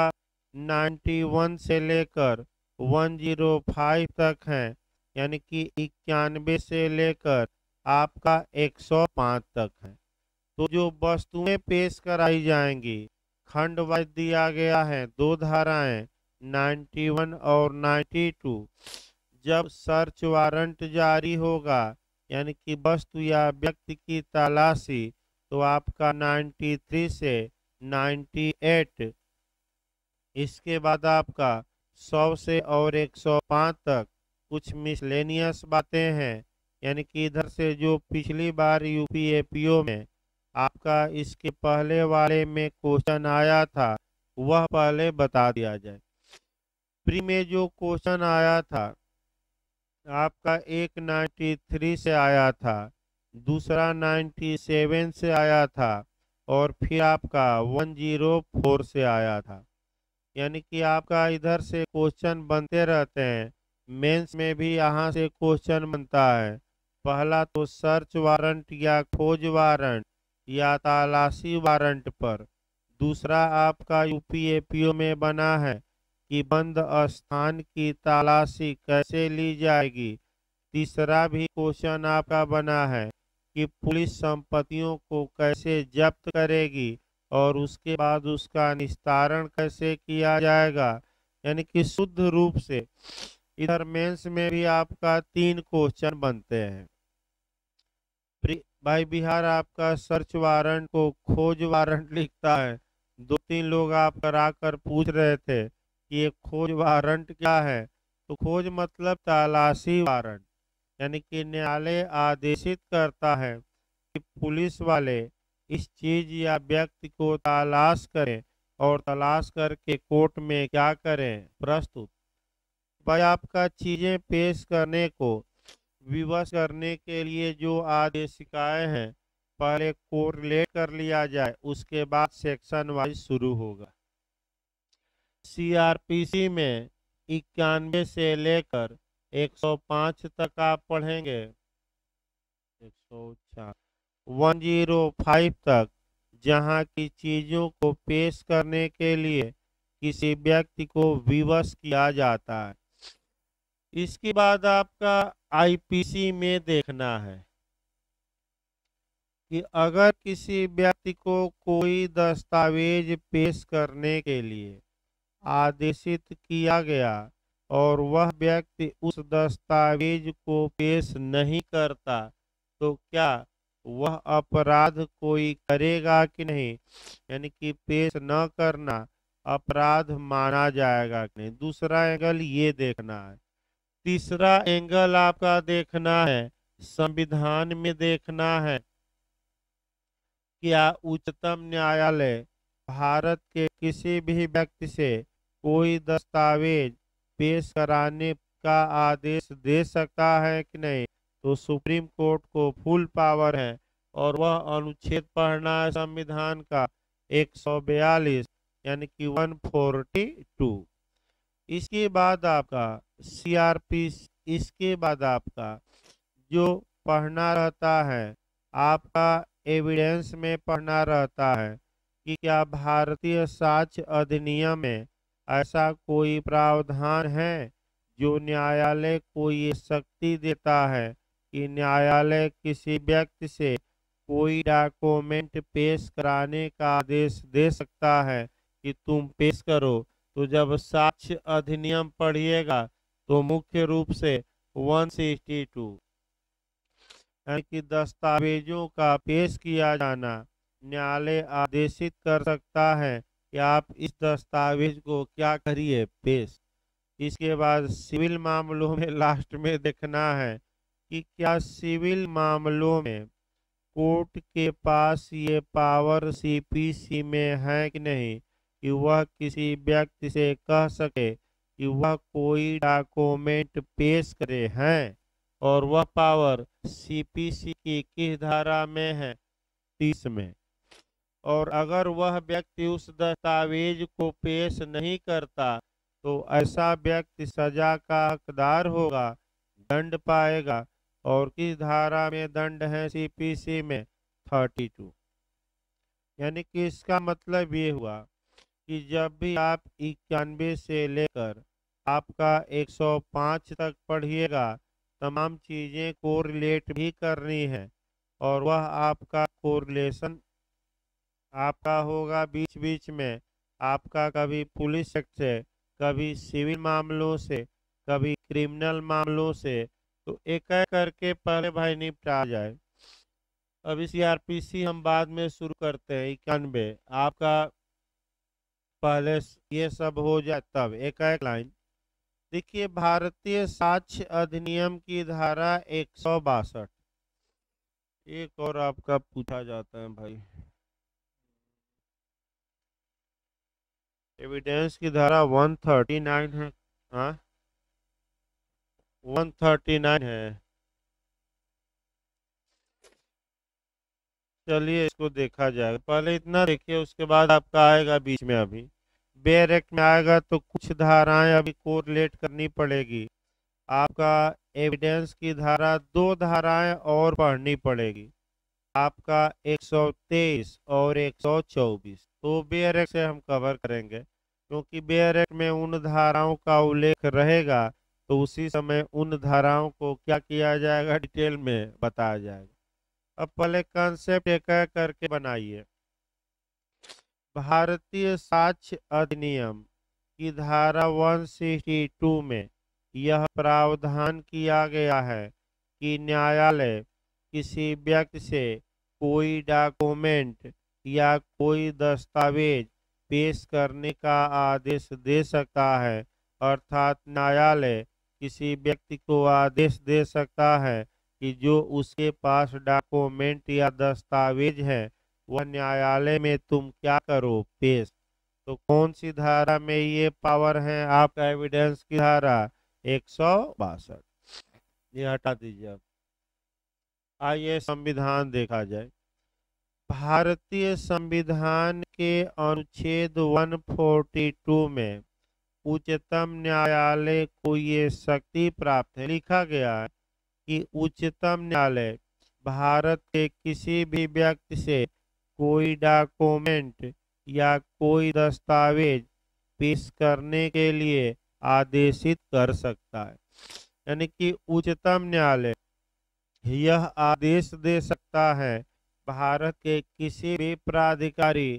91 से लेकर 105 तक है, यानी कि इक्यानवे से लेकर आपका 105 तक है। तो जो वस्तुएँ पेश कराई जाएँगी, खंड वाइज दिया गया है, दो धाराएँ 91 और 92 जब सर्च वारंट जारी होगा, यानी कि वस्तु या व्यक्ति की तलाशी तो आपका 93 से 98 इसके बाद आपका 100 से और 105 तक कुछ मिसलेनियस बातें हैं, यानी कि इधर से जो पिछली बार यूपीएपीओ में आपका इसके पहले वाले में क्वेश्चन आया था, वह पहले बता दिया जाए। प्री में जो क्वेश्चन आया था, आपका एक नाइन्टी थ्री से आया था, दूसरा नाइन्टी सेवन से आया था, और फिर आपका वन ज़ीरो फोर से आया था। यानी कि आपका इधर से क्वेश्चन बनते रहते हैं मेंस में भी यहाँ से क्वेश्चन बनता है। पहला तो सर्च वारंट या खोज वारंट या तलाशी वारंट पर। दूसरा आपका यूपीएपीओ में बना है कि बंद स्थान की तलाशी कैसे ली जाएगी। तीसरा भी क्वेश्चन आपका बना है कि पुलिस संपत्तियों को कैसे जब्त करेगी और उसके बाद उसका निस्तारण कैसे किया जाएगा। यानी कि शुद्ध रूप से इधर मेंस में भी आपका तीन क्वेश्चन बनते हैं। भाई बिहार आपका सर्च वारंट को खोज वारंट लिखता है। दो तीन लोग आप करा कर पूछ रहे थे कि ये खोज वारंट क्या है? तो खोज मतलब तलाशी वारंट, यानी कि न्यायालय आदेशित करता है कि पुलिस वाले इस चीज़ या व्यक्ति को तलाश करें और तलाश करके कोर्ट में क्या करें? प्रस्तुत। भाई आपका चीज़ें पेश करने को विवश करने के लिए जो आदेशिकाएँ हैं, पहले कोरिलेट कर लिया जाए, उसके बाद सेक्शन वाइज शुरू होगा। सीआरपीसी में इक्यानवे से लेकर 105 तक आप पढ़ेंगे। 104 105 तक, जहाँ की चीज़ों को पेश करने के लिए किसी व्यक्ति को विवश किया जाता है। इसके बाद आपका आईपीसी में देखना है कि अगर किसी व्यक्ति को कोई दस्तावेज़ पेश करने के लिए आदेशित किया गया और वह व्यक्ति उस दस्तावेज़ को पेश नहीं करता तो क्या वह अपराध कोई करेगा कि नहीं? यानी कि पेश न करना अपराध माना जाएगा कि नहीं? दूसरा एंगल ये देखना है तीसरा एंगल आपका देखना है, संविधान में देखना है क्या उच्चतम न्यायालय भारत के किसी भी व्यक्ति से कोई दस्तावेज़ पेश कराने का आदेश दे सकता है कि नहीं? तो सुप्रीम कोर्ट को फुल पावर है और वह अनुच्छेद पढ़ना है संविधान का 142 यानी कि 142 इसके बाद आपका सीआरपी इसके बाद आपका जो पढ़ना रहता है, आपका एविडेंस में पढ़ना रहता है कि क्या भारतीय साक्ष्य अधिनियम में ऐसा कोई प्रावधान है जो न्यायालय को ये शक्ति देता है कि न्यायालय किसी व्यक्ति से कोई डॉक्यूमेंट पेश कराने का आदेश दे सकता है कि तुम पेश करो? तो जब साक्ष्य अधिनियम पढ़िएगा तो मुख्य रूप से 162 यानी कि दस्तावेजों का पेश किया जाना न्यायालय आदेशित कर सकता है कि आप इस दस्तावेज़ को क्या करिए पेश। इसके बाद सिविल मामलों में लास्ट में देखना है कि क्या सिविल मामलों में कोर्ट के पास ये पावर सीपीसी में है कि नहीं, कि वह किसी व्यक्ति से कह सके वह कोई डॉक्यूमेंट पेश करे हैं और वह पावर सीपीसी की किस धारा में है? तीस में। और अगर वह व्यक्ति उस दस्तावेज़ को पेश नहीं करता तो ऐसा व्यक्ति सजा का हकदार होगा, दंड पाएगा और किस धारा में दंड है सीपीसी में? थर्टी टू यानी कि इसका मतलब ये हुआ कि जब भी आप इक्यानवे से लेकर आपका 105 तक पढ़िएगा। तमाम चीज़ें को रिलेट भी करनी है और वह आपका कोरिलेशन आपका होगा बीच बीच में। आपका कभी पुलिस से, कभी सिविल मामलों से, कभी क्रिमिनल मामलों से तो एक एक करके पहले भाई निपटा जाए। अब इस आरपीसी हम बाद में शुरू करते हैं इक्यानवे। आपका पहले ये सब हो जाए तब एक एक लाइन। देखिए, भारतीय साक्ष्य अधिनियम की धारा एक सौ बासठ। एक और आपका पूछा जाता है भाई। एविडेंस की धारा 139 है। हाँ? 139 है। चलिए, इसको देखा जाएगा पहले इतना देखिए, उसके बाद आपका आएगा बीच में अभी। बेयर एक्ट में आएगा तो कुछ धाराएँ अभी कोरिलेट करनी पड़ेगी। आपका एविडेंस की धारा दो धाराएँ और पढ़नी पड़ेगी। आपका 123 और 124 तो बेयर एक्ट से हम कवर करेंगे। क्योंकि बेयर एक्ट में उन धाराओं का उल्लेख रहेगा तो उसी समय उन धाराओं को क्या किया जाएगा? डिटेल में बताया जाएगा। अब पहले कंसेप्ट एक करके बनाइए। भारतीय साक्ष्य अधिनियम की धारा 162 में यह प्रावधान किया गया है कि न्यायालय किसी व्यक्ति से कोई डॉक्यूमेंट या कोई दस्तावेज़ पेश करने का आदेश दे सकता है, अर्थात न्यायालय किसी व्यक्ति को आदेश दे सकता है कि जो उसके पास डॉक्यूमेंट या दस्तावेज़ है वह न्यायालय में तुम क्या करो? पेश। तो कौन सी धारा में ये पावर है? आपका एविडेंस की धारा एक सौ बासठ। ये हटा दीजिए आइए संविधान देखा जाए। भारतीय संविधान के अनुच्छेद 142 में उच्चतम न्यायालय को ये शक्ति प्राप्त है। लिखा गया है कि उच्चतम न्यायालय भारत के किसी भी व्यक्ति से कोई डॉक्यूमेंट या कोई दस्तावेज़ पेश करने के लिए आदेशित कर सकता है। यानी कि उच्चतम न्यायालय यह आदेश दे सकता है, भारत के किसी भी प्राधिकारी,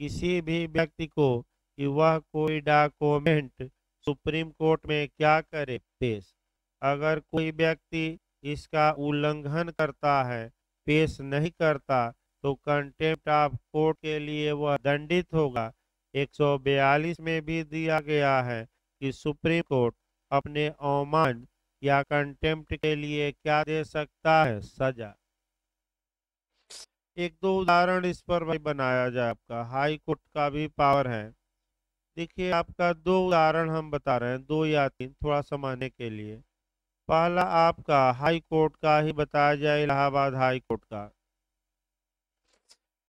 किसी भी व्यक्ति को कि वह कोई डॉक्यूमेंट सुप्रीम कोर्ट में क्या करे पेश। अगर कोई व्यक्ति इसका उल्लंघन करता है, पेश नहीं करता तो कंटेम्प्ट ऑफ़ कोर्ट के लिए वह दंडित होगा। 142 में भी दिया गया है कि सुप्रीम कोर्ट अपने अवमान या कंटेम्प्ट के लिए क्या दे सकता है? सजा। एक दो उदाहरण इस पर भाई बनाया जाए आपका। हाई कोर्ट का भी पावर है। देखिए, आपका दो उदाहरण हम बता रहे हैं, दो या तीन, थोड़ा समझने के लिए। पहला आपका हाई कोर्ट का ही बताया जाए, इलाहाबाद हाई कोर्ट का।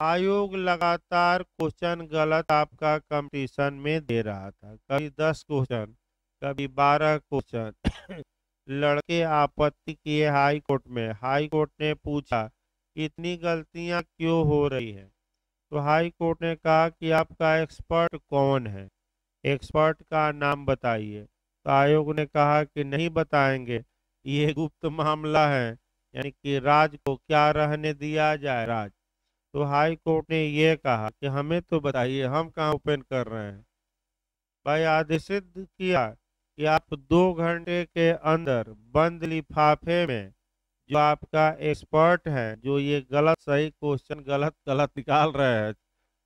आयोग लगातार क्वेश्चन गलत आपका कंपटीशन में दे रहा था। कभी दस क्वेश्चन, कभी बारह क्वेश्चन। लड़के आपत्ति किए हाई कोर्ट में। हाई कोर्ट ने पूछा, इतनी गलतियाँ क्यों हो रही है? तो हाई कोर्ट ने कहा कि आपका एक्सपर्ट कौन है? एक्सपर्ट का नाम बताइए। तो आयोग ने कहा कि नहीं बताएँगे। ये गुप्त मामला है, यानी कि राज को क्या रहने दिया जाए? राज। तो हाई कोर्ट ने यह कहा कि हमें तो बताइए, हम कहाँ ओपन कर रहे हैं? भाई आदेशित किया कि आप दो घंटे के अंदर बंद लिफाफे में जो आपका एक्सपर्ट है, जो ये गलत सही क्वेश्चन गलत गलत निकाल रहे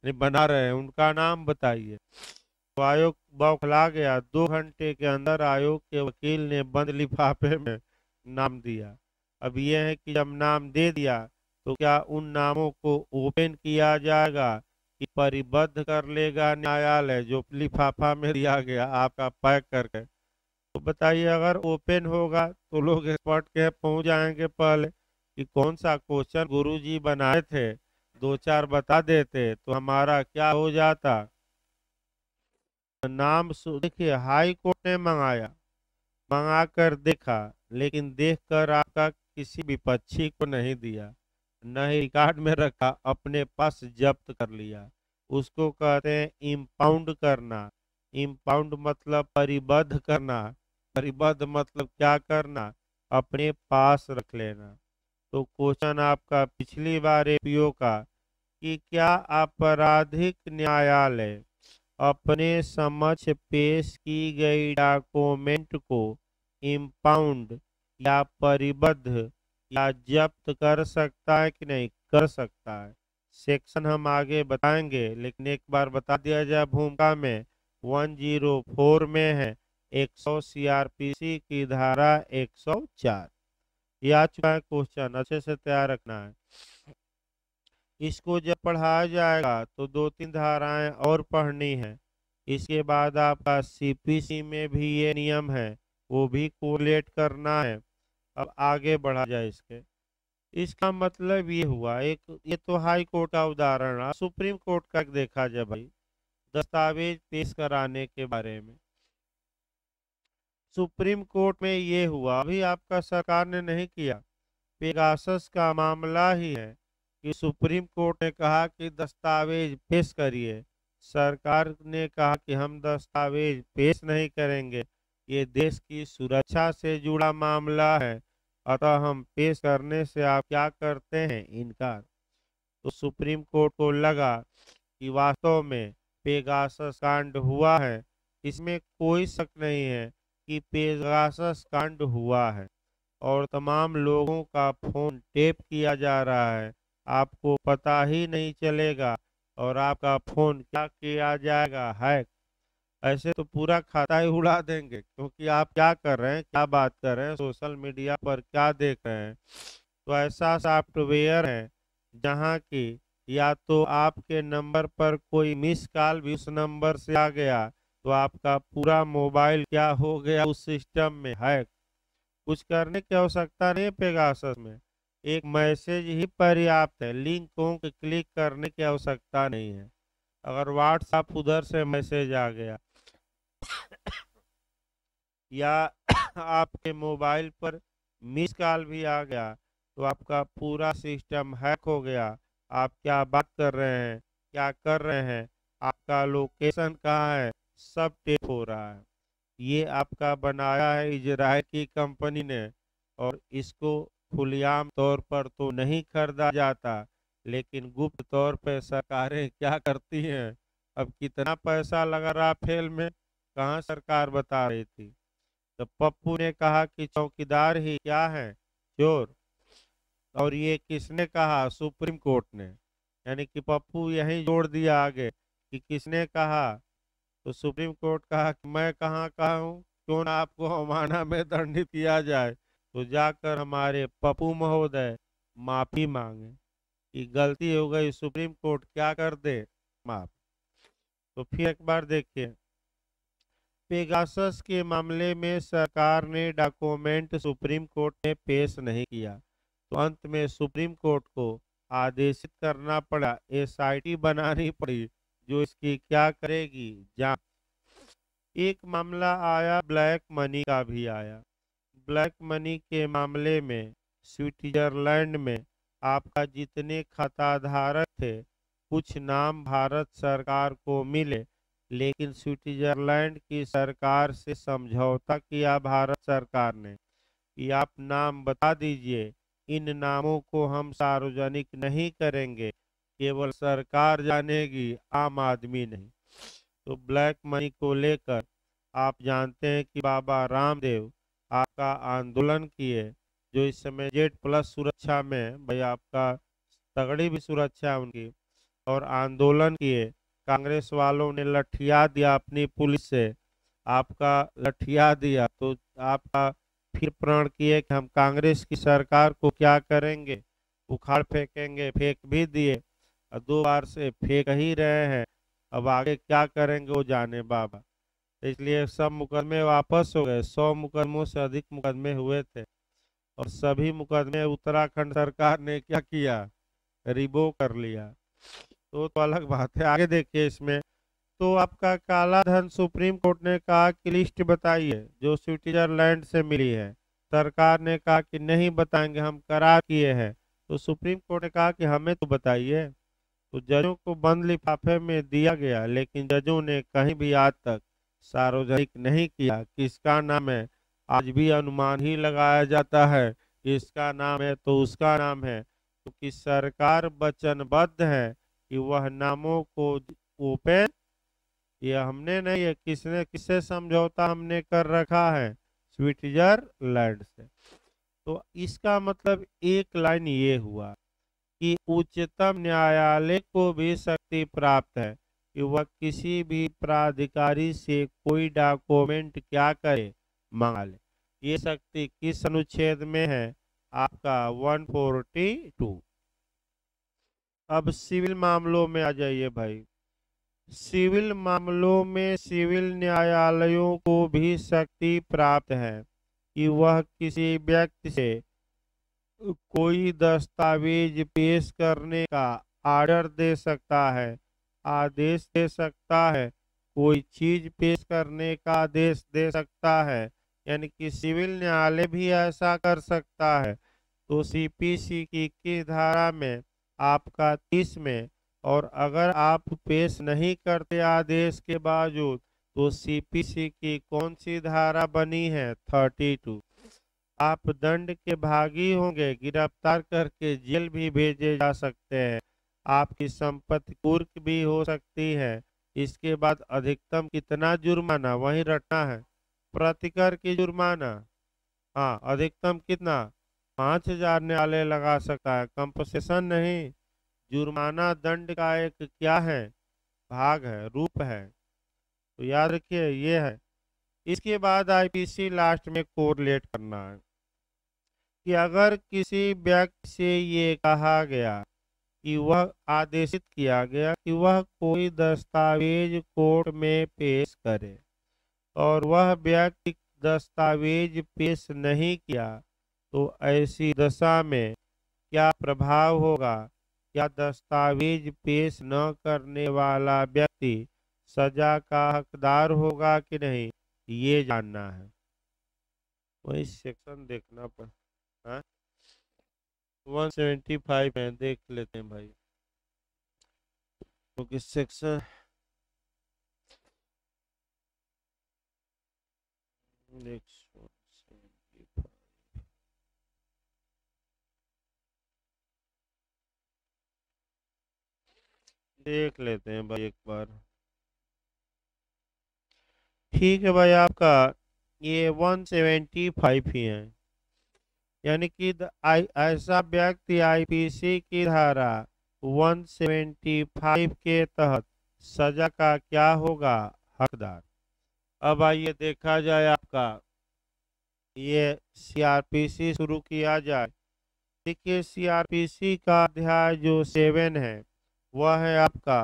हैं बना रहे हैं, उनका नाम बताइए। तो आयोग बौखला गया, दो घंटे के अंदर आयोग के वकील ने बंद लिफाफे में नाम दिया। अब यह है कि जब नाम दे दिया तो क्या उन नामों को ओपन किया जाएगा कि परिबद्ध कर लेगा न्यायालय जो लिफाफा में दिया गया आपका पैक करके? तो बताइए, अगर ओपन होगा तो लोग एक्सपर्ट के पहुँच जाएँगे पहले कि कौन सा क्वेश्चन गुरुजी बनाए थे, दो चार बता देते तो हमारा क्या हो जाता? नाम देखिए, हाई कोर्ट ने मंगाया मंगा कर देखा, लेकिन देखकर आपका किसी विपक्षी को नहीं दिया। न ही रिकॉर्ड में रखा, अपने पास जब्त कर लिया। उसको कहते हैं, इम्पाउंड करना। इम्पाउंड मतलब परिबद्ध करना। परिबद्ध मतलब क्या करना? अपने पास रख लेना। तो क्वेश्चन आपका पिछली बार एपीओ का, कि क्या आपराधिक न्यायालय अपने समक्ष पेश की गई डॉक्यूमेंट को इम्पाउंड या परिबद्ध या जब्त कर सकता है कि नहीं? कर सकता है। सेक्शन हम आगे बताएँगे, लेकिन एक बार बता दिया जाए, भूमिका में 104 में है 100 सीआरपीसी की धारा 104 ये चुका है क्वेश्चन अच्छे से तैयार रखना है। इसको जब पढ़ाया जाएगा तो दो तीन धाराएँ और पढ़नी है। इसके बाद आपका सीपीसी में भी ये नियम है, वो भी कोलेट करना है। अब आगे बढ़ा जाए इसके। इसका मतलब ये हुआ, एक, ये तो हाई कोर्ट का उदाहरण है सुप्रीम कोर्ट का देखा जाए भाई, दस्तावेज़ पेश कराने के बारे में। सुप्रीम कोर्ट में ये हुआ, अभी आपका सरकार ने नहीं किया, पेगासस का मामला ही है कि सुप्रीम कोर्ट ने कहा कि दस्तावेज़ पेश करिए। सरकार ने कहा कि हम दस्तावेज़ पेश नहीं करेंगे। ये देश की सुरक्षा से जुड़ा मामला है। अतः हम पेश करने से आप क्या करते हैं? इनकार। तो सुप्रीम कोर्ट को लगा कि वास्तव में पेगासस कांड हुआ है। इसमें कोई शक नहीं है कि पेगासस कांड हुआ है और तमाम लोगों का फ़ोन टेप किया जा रहा है। आपको पता ही नहीं चलेगा और आपका फ़ोन क्या किया जाएगा? हैक ऐसे तो पूरा खाता ही उड़ा देंगे, क्योंकि आप क्या कर रहे हैं, क्या बात कर रहे हैं, सोशल मीडिया पर क्या देख रहे हैं? तो ऐसा सॉफ्टवेयर है जहाँ की या तो आपके नंबर पर कोई मिस कॉल भी उस नंबर से आ गया तो आपका पूरा मोबाइल क्या हो गया उस सिस्टम में? हैक। कुछ करने की आवश्यकता नहीं पेगासस में। एक मैसेज ही पर्याप्त है, लिंक को क्लिक करने की आवश्यकता नहीं है। अगर व्हाट्सएप उधर से मैसेज आ गया या आपके मोबाइल पर मिस कॉल भी आ गया तो आपका पूरा सिस्टम हैक हो गया। आप क्या बात कर रहे हैं? क्या कर रहे हैं? आपका लोकेशन कहाँ है? सब टेप हो रहा है। ये आपका बनाया है इजराइल की कंपनी ने और इसको खुलेआम तौर पर तो नहीं खरीदा जाता, लेकिन गुप्त तौर पर सरकारें क्या करती हैं? अब कितना पैसा लगा राफेल में? कहाँ सरकार बता रही थी? तो पप्पू ने कहा कि चौकीदार ही क्या है? चोर। और ये किसने कहा? सुप्रीम कोर्ट ने। यानी कि पप्पू यही जोड़ दिया आगे कि किसने कहा? तो सुप्रीम कोर्ट कहा कि मैं कहाँ कहा हूँ? क्यों ना आपको हमाना में दंडित किया जाए? तो जाकर हमारे पप्पू महोदय माफ़ी मांगे कि गलती हो गई, सुप्रीम कोर्ट क्या कर दे? माफ़। तो फिर एक बार देखिए। पेगासस के मामले में सरकार ने डॉक्यूमेंट सुप्रीम कोर्ट में पेश नहीं किया। तो अंत में सुप्रीम कोर्ट को आदेशित करना पड़ा। एसआईटी बनानी पड़ी, जो इसकी क्या करेगी जाँच एक मामला आया, ब्लैक मनी का भी आया। ब्लैक मनी के मामले में स्विट्जरलैंड में आपका जितने खाताधारक थे, कुछ नाम भारत सरकार को मिले। लेकिन स्विट्जरलैंड की सरकार से समझौता किया भारत सरकार ने। कि आप नाम बता दीजिए, इन नामों को हम सार्वजनिक नहीं करेंगे, केवल सरकार जानेगी, आम आदमी नहीं। तो ब्लैक मनी को लेकर आप जानते हैं कि बाबा रामदेव आपका आंदोलन किए, जो इस समय जेड प्लस सुरक्षा में, भाई आपका तगड़ी भी सुरक्षा उनकी, और आंदोलन किए। कांग्रेस वालों ने लठिया दिया अपनी पुलिस से। आपका लठिया दिया तो आपका फिर प्रण किए कि हम कांग्रेस की सरकार को क्या करेंगे? उखाड़ फेंकेंगे, फेंक भी दिए। दो बार से फेंक ही रहे हैं। अब आगे क्या करेंगे वो जाने बाबा। इसलिए सब मुकदमे वापस हो गए। सौ मुकदमों से अधिक मुकदमे हुए थे। और सभी मुकदमे उत्तराखंड सरकार ने क्या किया? रिबो कर लिया। तो, तो अलग बात है। आगे देखिए इसमें। तो आपका काला धन सुप्रीम कोर्ट ने कहा कि लिस्ट बताइए जो स्विट्जरलैंड से मिली है। सरकार ने कहा कि नहीं बताएँगे हम करार किए हैं। तो सुप्रीम कोर्ट ने कहा कि हमें तो बताइए। तो जजों को बंद लिफाफे में दिया गया लेकिन जजों ने कहीं भी आज तक सार्वजनिक नहीं किया। किसका नाम है? आज भी अनुमान ही लगाया जाता है। इसका नाम है? तो उसका नाम है। क्योंकि तो सरकार वचनबद्ध है। कि वह नामों को ओपन ये हमने नहीं है, किसने, किससे समझौता हमने कर रखा है? स्विट्जरलैंड से। तो इसका मतलब एक लाइन ये हुआ कि उच्चतम न्यायालय को भी शक्ति प्राप्त है कि वह किसी भी प्राधिकारी से कोई डॉक्यूमेंट क्या करे, मंगा ले। ये शक्ति किस अनुच्छेद में है? आपका 142 अब सिविल मामलों में आ जाइए भाई। सिविल मामलों में सिविल न्यायालयों को भी शक्ति प्राप्त है कि वह किसी व्यक्ति से कोई दस्तावेज़ पेश करने का आर्डर दे सकता है, आदेश दे सकता है, कोई चीज़ पेश करने का आदेश दे सकता है, यानी कि सिविल न्यायालय भी ऐसा कर सकता है। तो सीपीसी की किस धारा में आपका तीस में, और अगर आप पेश नहीं करते आदेश के बावजूद तो सीपीसी की कौन सी धारा बनी है? Thirty two. आप दंड के भागी होंगे, गिरफ़्तार करके जेल भी भेजे जा सकते हैं। आपकी संपत्ति कुर्क भी हो सकती है। इसके बाद अधिकतम कितना जुर्माना? वही रटना है। प्रतिकर की जुर्माना? हाँ अधिकतम कितना? पाँच हज़ार न्यायालय लगा सकता है। कंपसेशन नहीं, जुर्माना दंड का एक क्या है? भाग है, रूप है। तो याद रखिए, ये है। इसके बाद आईपीसी लास्ट में कोरलेट करना है कि अगर किसी व्यक्ति से ये कहा गया कि वह आदेशित किया गया कि वह कोई दस्तावेज़ कोर्ट में पेश करे और वह व्यक्ति दस्तावेज़ पेश नहीं किया तो ऐसी दशा में क्या प्रभाव होगा? क्या दस्तावेज़ पेश न करने वाला व्यक्ति सजा का हकदार होगा कि नहीं? ये जानना है। वही सेक्शन देखना पड़ वन सेवेंटी फाइव है देख लेते हैं भाई। क्योंकि तो सेक्शन देख। लेते हैं भाई एक बार। ठीक है भाई, आपका ये वन सेवेंटी फाइव ही है। यानी कि ऐसा व्यक्ति आईपीसी की धारा 175 के तहत सजा का क्या होगा? हकदार। अब आइए देखा जाए आपका। ये सीआरपीसी शुरू किया जाए। देखिए सीआरपीसी का अध्याय जो सेवन है वह है आपका।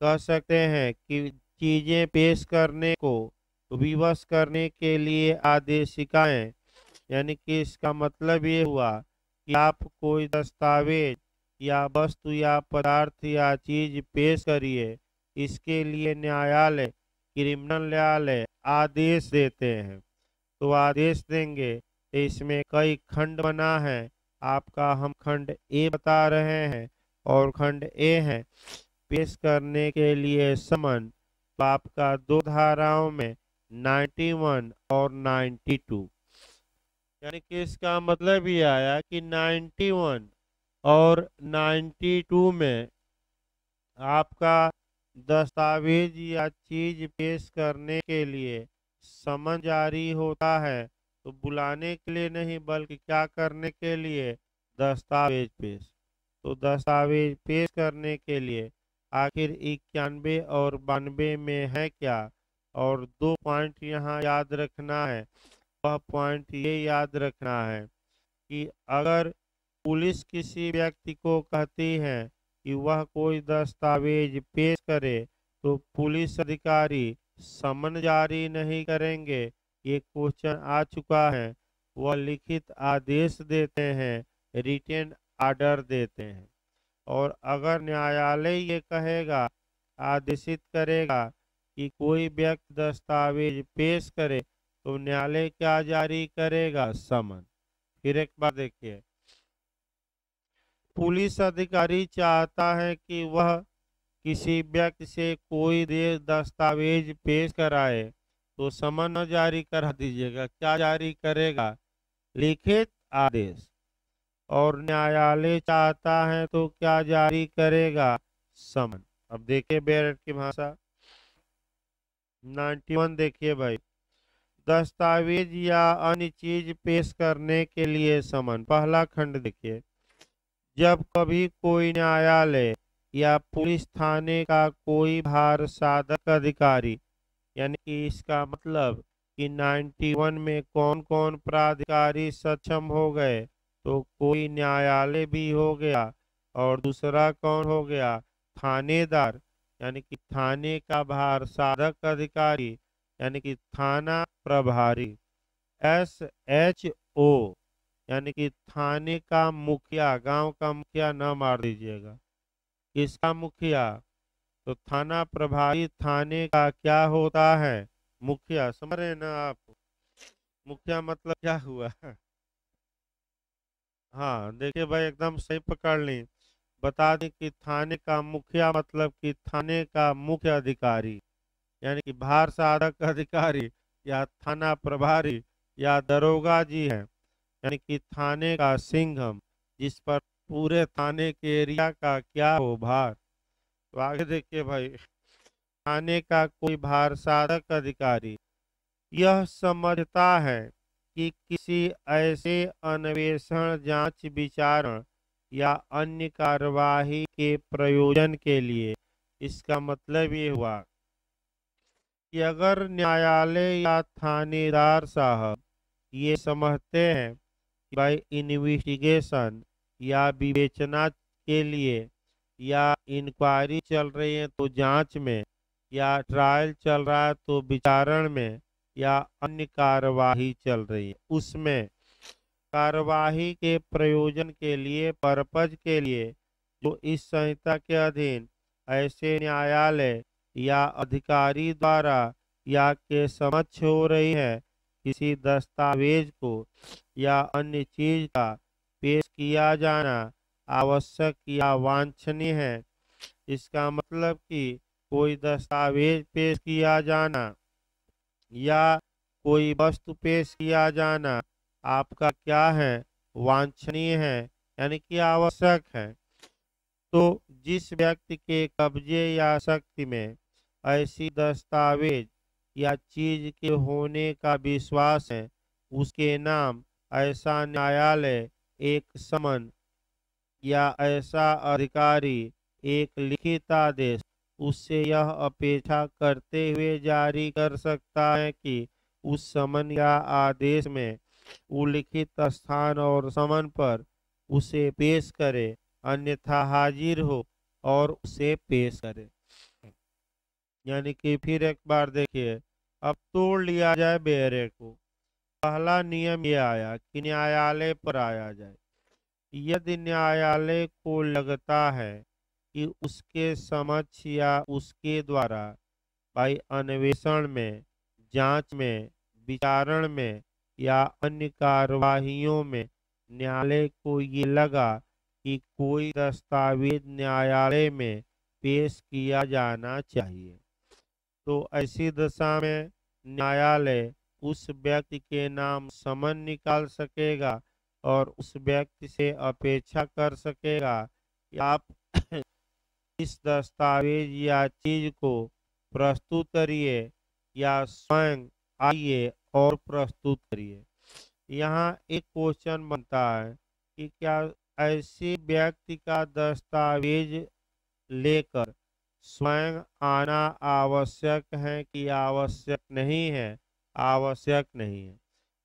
कह सकते हैं कि चीज़ें पेश करने को, विवश करने के लिए आदेशिकाएँ, यानी कि इसका मतलब ये हुआ कि आप कोई दस्तावेज़ या वस्तु या पदार्थ या चीज़ पेश करिए, इसके लिए न्यायालय, क्रिमिनल न्यायालय आदेश देते हैं। तो आदेश देंगे तो इसमें कई खंड बना है। आपका हम खंड ए बता रहे हैं। और खंड ए है। पेश करने के लिए समन तो का दो धाराओं में 91 और 92 यानी कि इसका मतलब ये आया कि 91 और 92 में आपका दस्तावेज़ या चीज़ पेश करने के लिए समन जारी होता है तो बुलाने के लिए नहीं, बल्कि क्या करने के लिए? दस्तावेज़ पेश। तो दस्तावेज़ पेश करने के लिए आखिर इक्यानवे और बानवे में है क्या? और दो पॉइंट यहाँ याद रखना है। वह पॉइंट ये याद रखना है कि अगर पुलिस किसी व्यक्ति को कहती है कि वह कोई दस्तावेज़ पेश करे तो पुलिस अधिकारी समन जारी नहीं करेंगे। ये क्वेश्चन आ चुका है। वह लिखित आदेश देते हैं, रिटेन आर्डर देते हैं। और अगर न्यायालय ये कहेगा, आदेशित करेगा कि कोई व्यक्ति दस्तावेज़ पेश करे तो न्यायालय क्या जारी करेगा? समन। फिर एक बार देखिए। पुलिस अधिकारी चाहता है कि वह किसी व्यक्ति से कोई दस्तावेज़ पेश कराए तो समन जारी करा दीजिएगा। क्या जारी करेगा? लिखित आदेश। और न्यायालय चाहता है तो क्या जारी करेगा? समन। अब देखिए बेरट की भाषा। 91 देखिए भाई। दस्तावेज़ या अन्य चीज़ पेश करने के लिए समन। पहला खंड देखिए। जब कभी कोई न्यायालय या पुलिस थाने का कोई भार साधक अधिकारी, यानी कि इसका मतलब कि 91 में कौन कौन प्राधिकारी सक्षम हो गए तो कोई न्यायालय भी हो गया और दूसरा कौन हो गया? थानेदार, यानी कि थाने का भार साधक अधिकारी, यानी कि थाना प्रभारी एस एच ओ यानी कि थाने का मुखिया, गाँव का मुखिया न मार दीजिएगा। किसका मुखिया? तो थाना प्रभारी, थाने का क्या होता है? मुखिया, समझ रहे ना आप? मुखिया मतलब क्या हुआ? हाँ देखिए भाई, एकदम सही पकड़ ली। बता दें कि थाने का मुखिया मतलब कि थाने का मुख्य अधिकारी, यानी कि भार साधक अधिकारी या थाना प्रभारी या दरोगा जी है, यानी कि थाने का सिंघम, जिस पर पूरे थाने के एरिया का क्या हो भार। तो आगे देखिए भाई, थाने का कोई भार साधक अधिकारी, यह समझता है कि किसी ऐसे अन्वेषण, जाँच, विचारण या अन्य कार्यवाही के प्रयोजन के लिए इसका मतलब ये हुआ कि अगर न्यायालय या थानेदार साहब ये समझते हैं कि भाई इन्वेस्टिगेशन या विवेचना के लिए या इंक्वायरी चल रही है तो जाँच में या ट्रायल चल रहा है तो विचारण में या अन्य कार्यवाही चल रही है। उसमें कार्यवाही के प्रयोजन के लिए, पर्पज के लिए, जो इस संहिता के अधीन ऐसे न्यायालय या अधिकारी द्वारा या के समक्ष हो रही है, किसी दस्तावेज़ को या अन्य चीज़ का पेश किया जाना आवश्यक या वांछनीय है। इसका मतलब कि कोई दस्तावेज़ पेश किया जाना या कोई वस्तु पेश किया जाना आपका क्या है? वांछनीय है, यानी कि आवश्यक है। तो जिस व्यक्ति के कब्जे या शक्ति में ऐसी दस्तावेज़ या चीज़ के होने का विश्वास है, उसके नाम ऐसा न्यायालय, एक समन या ऐसा अधिकारी, एक लिखित आदेश उससे यह अपेक्षा करते हुए जारी कर सकता है कि उस समन या आदेश में उल्लिखित स्थान और समन पर उसे पेश करे, अन्यथा हाजिर हो और उसे पेश करे। यानी कि फिर एक बार देखिए, अब तोड़ लिया जाए बेहरे को। पहला नियम यह आया कि न्यायालय पर आया जाए। यदि न्यायालय को लगता है कि उसके समक्ष या उसके द्वारा भाई अन्वेषण में, जाँच में, विचारण में या अन्य कार्यवाहियों में न्यायालय को ये लगा कि कोई दस्तावेज़ न्यायालय में पेश किया जाना चाहिए। तो ऐसी दशा में न्यायालय उस व्यक्ति के नाम समन निकाल सकेगा और उस व्यक्ति से अपेक्षा कर सकेगा कि आप इस दस्तावेज़ या चीज़ को प्रस्तुत करिए या स्वयं आइए और प्रस्तुत करिए। यहाँ एक क्वेश्चन बनता है कि क्या ऐसे व्यक्ति का दस्तावेज़ लेकर स्वयं आना आवश्यक है कि आवश्यक नहीं है? आवश्यक नहीं है।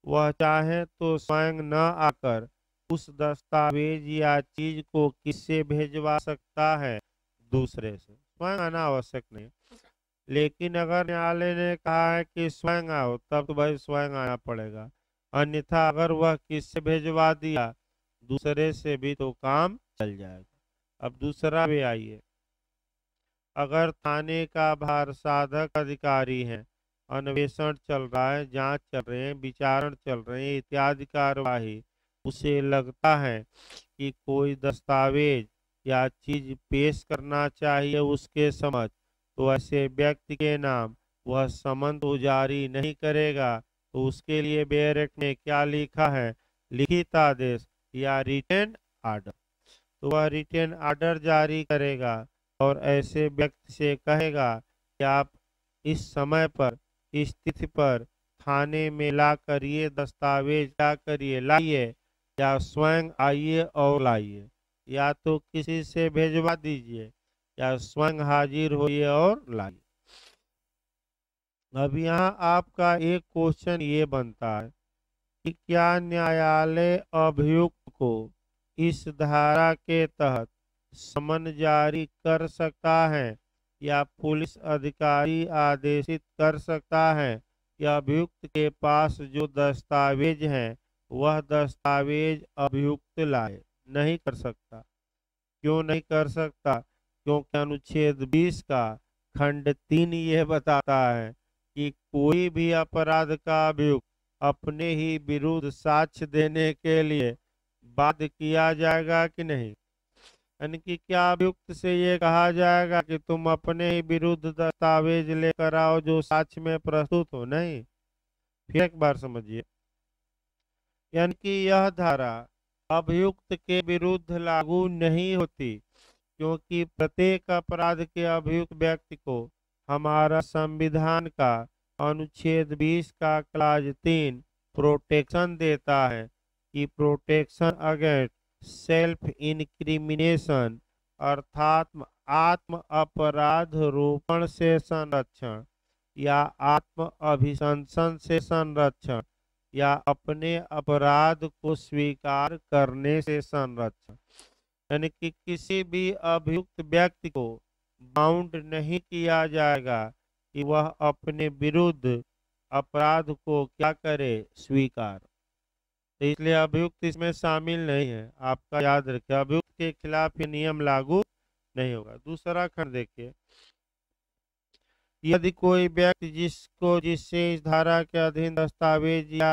वह चाहे तो स्वयं न आकर उस दस्तावेज़ या चीज़ को किससे भेजवा सकता है? दूसरे से। स्वयं आना आवश्यक नहीं। लेकिन अगर न्यायालय ने कहा है कि स्वयं आओ, तब तो भाई स्वयं आना पड़ेगा। अन्यथा अगर वह किससे भेजवा दिया, दूसरे से भी तो काम चल जाएगा। अब दूसरा भी आइए। अगर थाने का भार साधक अधिकारी है, अन्वेषण चल रहा है, जाँच चल रहे हैं, विचारण चल रहे हैं, इत्यादि कार्यवाही उसे लगता है कि कोई दस्तावेज़ या चीज़ पेश करना चाहिए उसके समझ तो ऐसे व्यक्ति के नाम वह समन तो जारी नहीं करेगा। तो उसके लिए बेरेट में क्या लिखा है? लिखित आदेश या रिटेन आर्डर तो वह रिटेन आर्डर जारी करेगा और ऐसे व्यक्ति से कहेगा कि आप इस समय पर इस तिथि पर थाने में ला कर ये दस्तावेज़ ला करिए? लाइए या स्वयं आइए और लाइए। या तो किसी से भेजवा दीजिए या स्वयं हाजिर होइए और लाइए। अब यहाँ आपका एक क्वेश्चन ये बनता है कि क्या न्यायालय अभियुक्त को इस धारा के तहत समन जारी कर सकता है या पुलिस अधिकारी आदेशित कर सकता है कि अभियुक्त के पास जो दस्तावेज़ हैं, वह दस्तावेज़ अभियुक्त लाए? नहीं कर सकता। क्यों नहीं कर सकता? क्योंकि अनुच्छेद 20 का खंड तीन यह बताता है कि कोई भी अपराध का अभियुक्त अपने ही विरुद्ध साक्ष्य देने के लिए बाध्य किया जाएगा कि नहीं? यानी कि क्या अभियुक्त से ये कहा जाएगा कि तुम अपने ही विरुद्ध दस्तावेज़ लेकर आओ जो साक्ष्य में प्रस्तुत हो? नहीं। फिर एक बार समझिए। यानी कि यह धारा अभियुक्त के विरुद्ध लागू नहीं होती, क्योंकि प्रत्येक अपराध के अभियुक्त व्यक्ति को हमारा संविधान का अनुच्छेद 20 का क्लाज तीन प्रोटेक्शन देता है कि प्रोटेक्शन अगेंस्ट सेल्फ इनक्रिमिनेशन अर्थात आत्म अपराध रोपण से संरक्षण या आत्म अभिशंसन से संरक्षण। या अपने अपराध को स्वीकार करने से संरक्षण यानी कि किसी भी अभियुक्त व्यक्ति को बाउंड नहीं किया जाएगा कि वह अपने विरुद्ध अपराध को क्या करे, स्वीकार। तो इसलिए अभियुक्त इसमें शामिल नहीं है। आपका याद रखिए, अभियुक्त के खिलाफ ये नियम लागू नहीं होगा। दूसरा खंड देखिए। यदि कोई व्यक्ति जिसको जिससे इस धारा के अधीन दस्तावेज़ या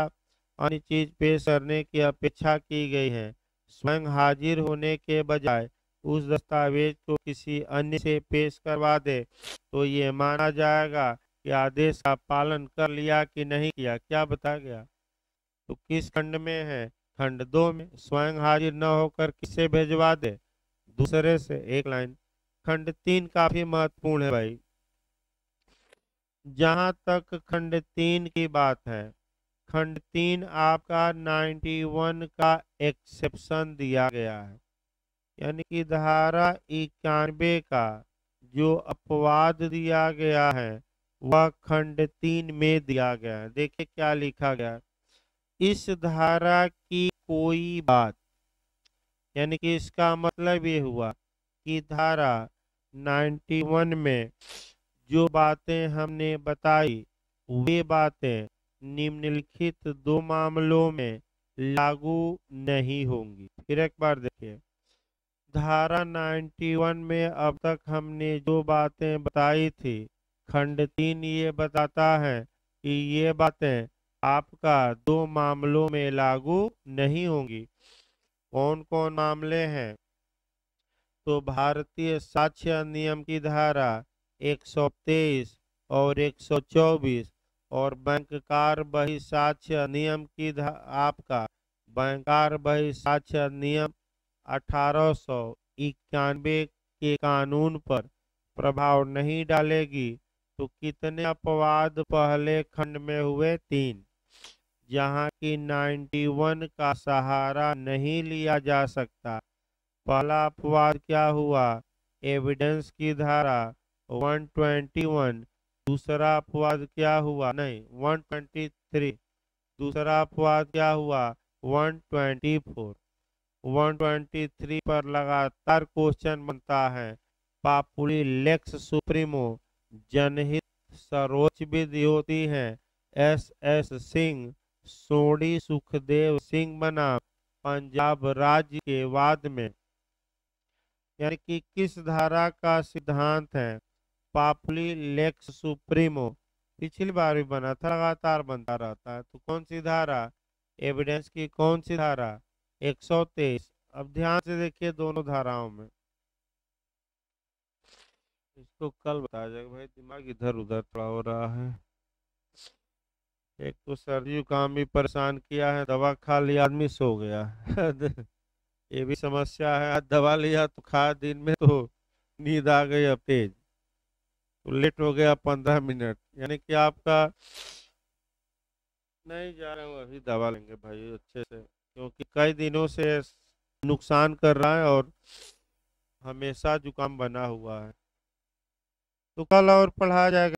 अन्य चीज़ पेश करने की अपेक्षा की गई है, स्वयं हाजिर होने के बजाय उस दस्तावेज़ को किसी अन्य से पेश करवा दे तो ये माना जाएगा कि आदेश का पालन कर लिया कि नहीं किया। क्या बताया गया? तो किस खंड में है? खंड दो में, स्वयं हाजिर न होकर किसे भेजवा दे? दूसरे से एक लाइन। खंड तीन काफ़ी महत्वपूर्ण है भाई। जहाँ तक खंड तीन की बात है, खंड तीन आपका 91 का एक्सेप्शन दिया गया है। यानी कि धारा इक्यानवे का जो अपवाद दिया गया है, वह खंड तीन में दिया गया है। देखिए क्या लिखा गया इस धारा की कोई बात, यानी कि इसका मतलब ये हुआ कि धारा 91 में जो बातें हमने बताई, वे बातें निम्नलिखित दो मामलों में लागू नहीं होंगी। फिर एक बार देखिए। धारा 91 में अब तक हमने जो बातें बताई थी, खंड तीन ये बताता है कि ये बातें आपका दो मामलों में लागू नहीं होंगी। कौन कौन मामले हैं? तो भारतीय साक्ष्य नियम की धारा 123 और 124 और बैंककार बही साक्ष्य अधिनियम की आपका बैंकार बही साक्ष्य अधिनियम अठारह सौ इक्यानवे के कानून पर प्रभाव नहीं डालेगी तो कितने अपवाद पहले खंड में हुए तीन? जहाँ की 91 का सहारा नहीं लिया जा सकता। पहला अपवाद क्या हुआ? एविडेंस की धारा 121 दूसरा अपवाद क्या हुआ? नहीं 123 दूसरा अपवाद क्या हुआ? 124 123 पर लगातार क्वेश्चन बनता है। पापुली लेक्स सुप्रीमो, जनहित सर्वोच्च विधि होती है। एस एस सिंह, सोडी सुखदेव सिंह बना पंजाब राज्य के वाद में। यानी कि किस धारा का सिद्धांत है? पापुली लेक्स सुप्रीमो। पिछली बार भी बना था, लगातार बनता रहता है। तो कौन सी धारा? एविडेंस की कौन सी धारा? एक सौ तेईस। अब ध्यान से देखिए दोनों धाराओं में। इसको कल बताया जाएगा। भाई, दिमाग इधर उधर थोड़ा हो रहा है। एक तो सर्दी जुकाम भी परेशान किया है, दवा खा लिया आदमी सो गया। ये भी समस्या है आज दवा लिया तो खा दिन में तो नींद आ गई अब तेज। तो लेट हो गया पंद्रह मिनट, यानी कि आपका नहीं जा रहे हूँ, अभी दवा लेंगे भाई अच्छे से, क्योंकि कई दिनों से नुकसान कर रहा है और हमेशा जुकाम बना हुआ है। तो कल और पढ़ाया जाएगा।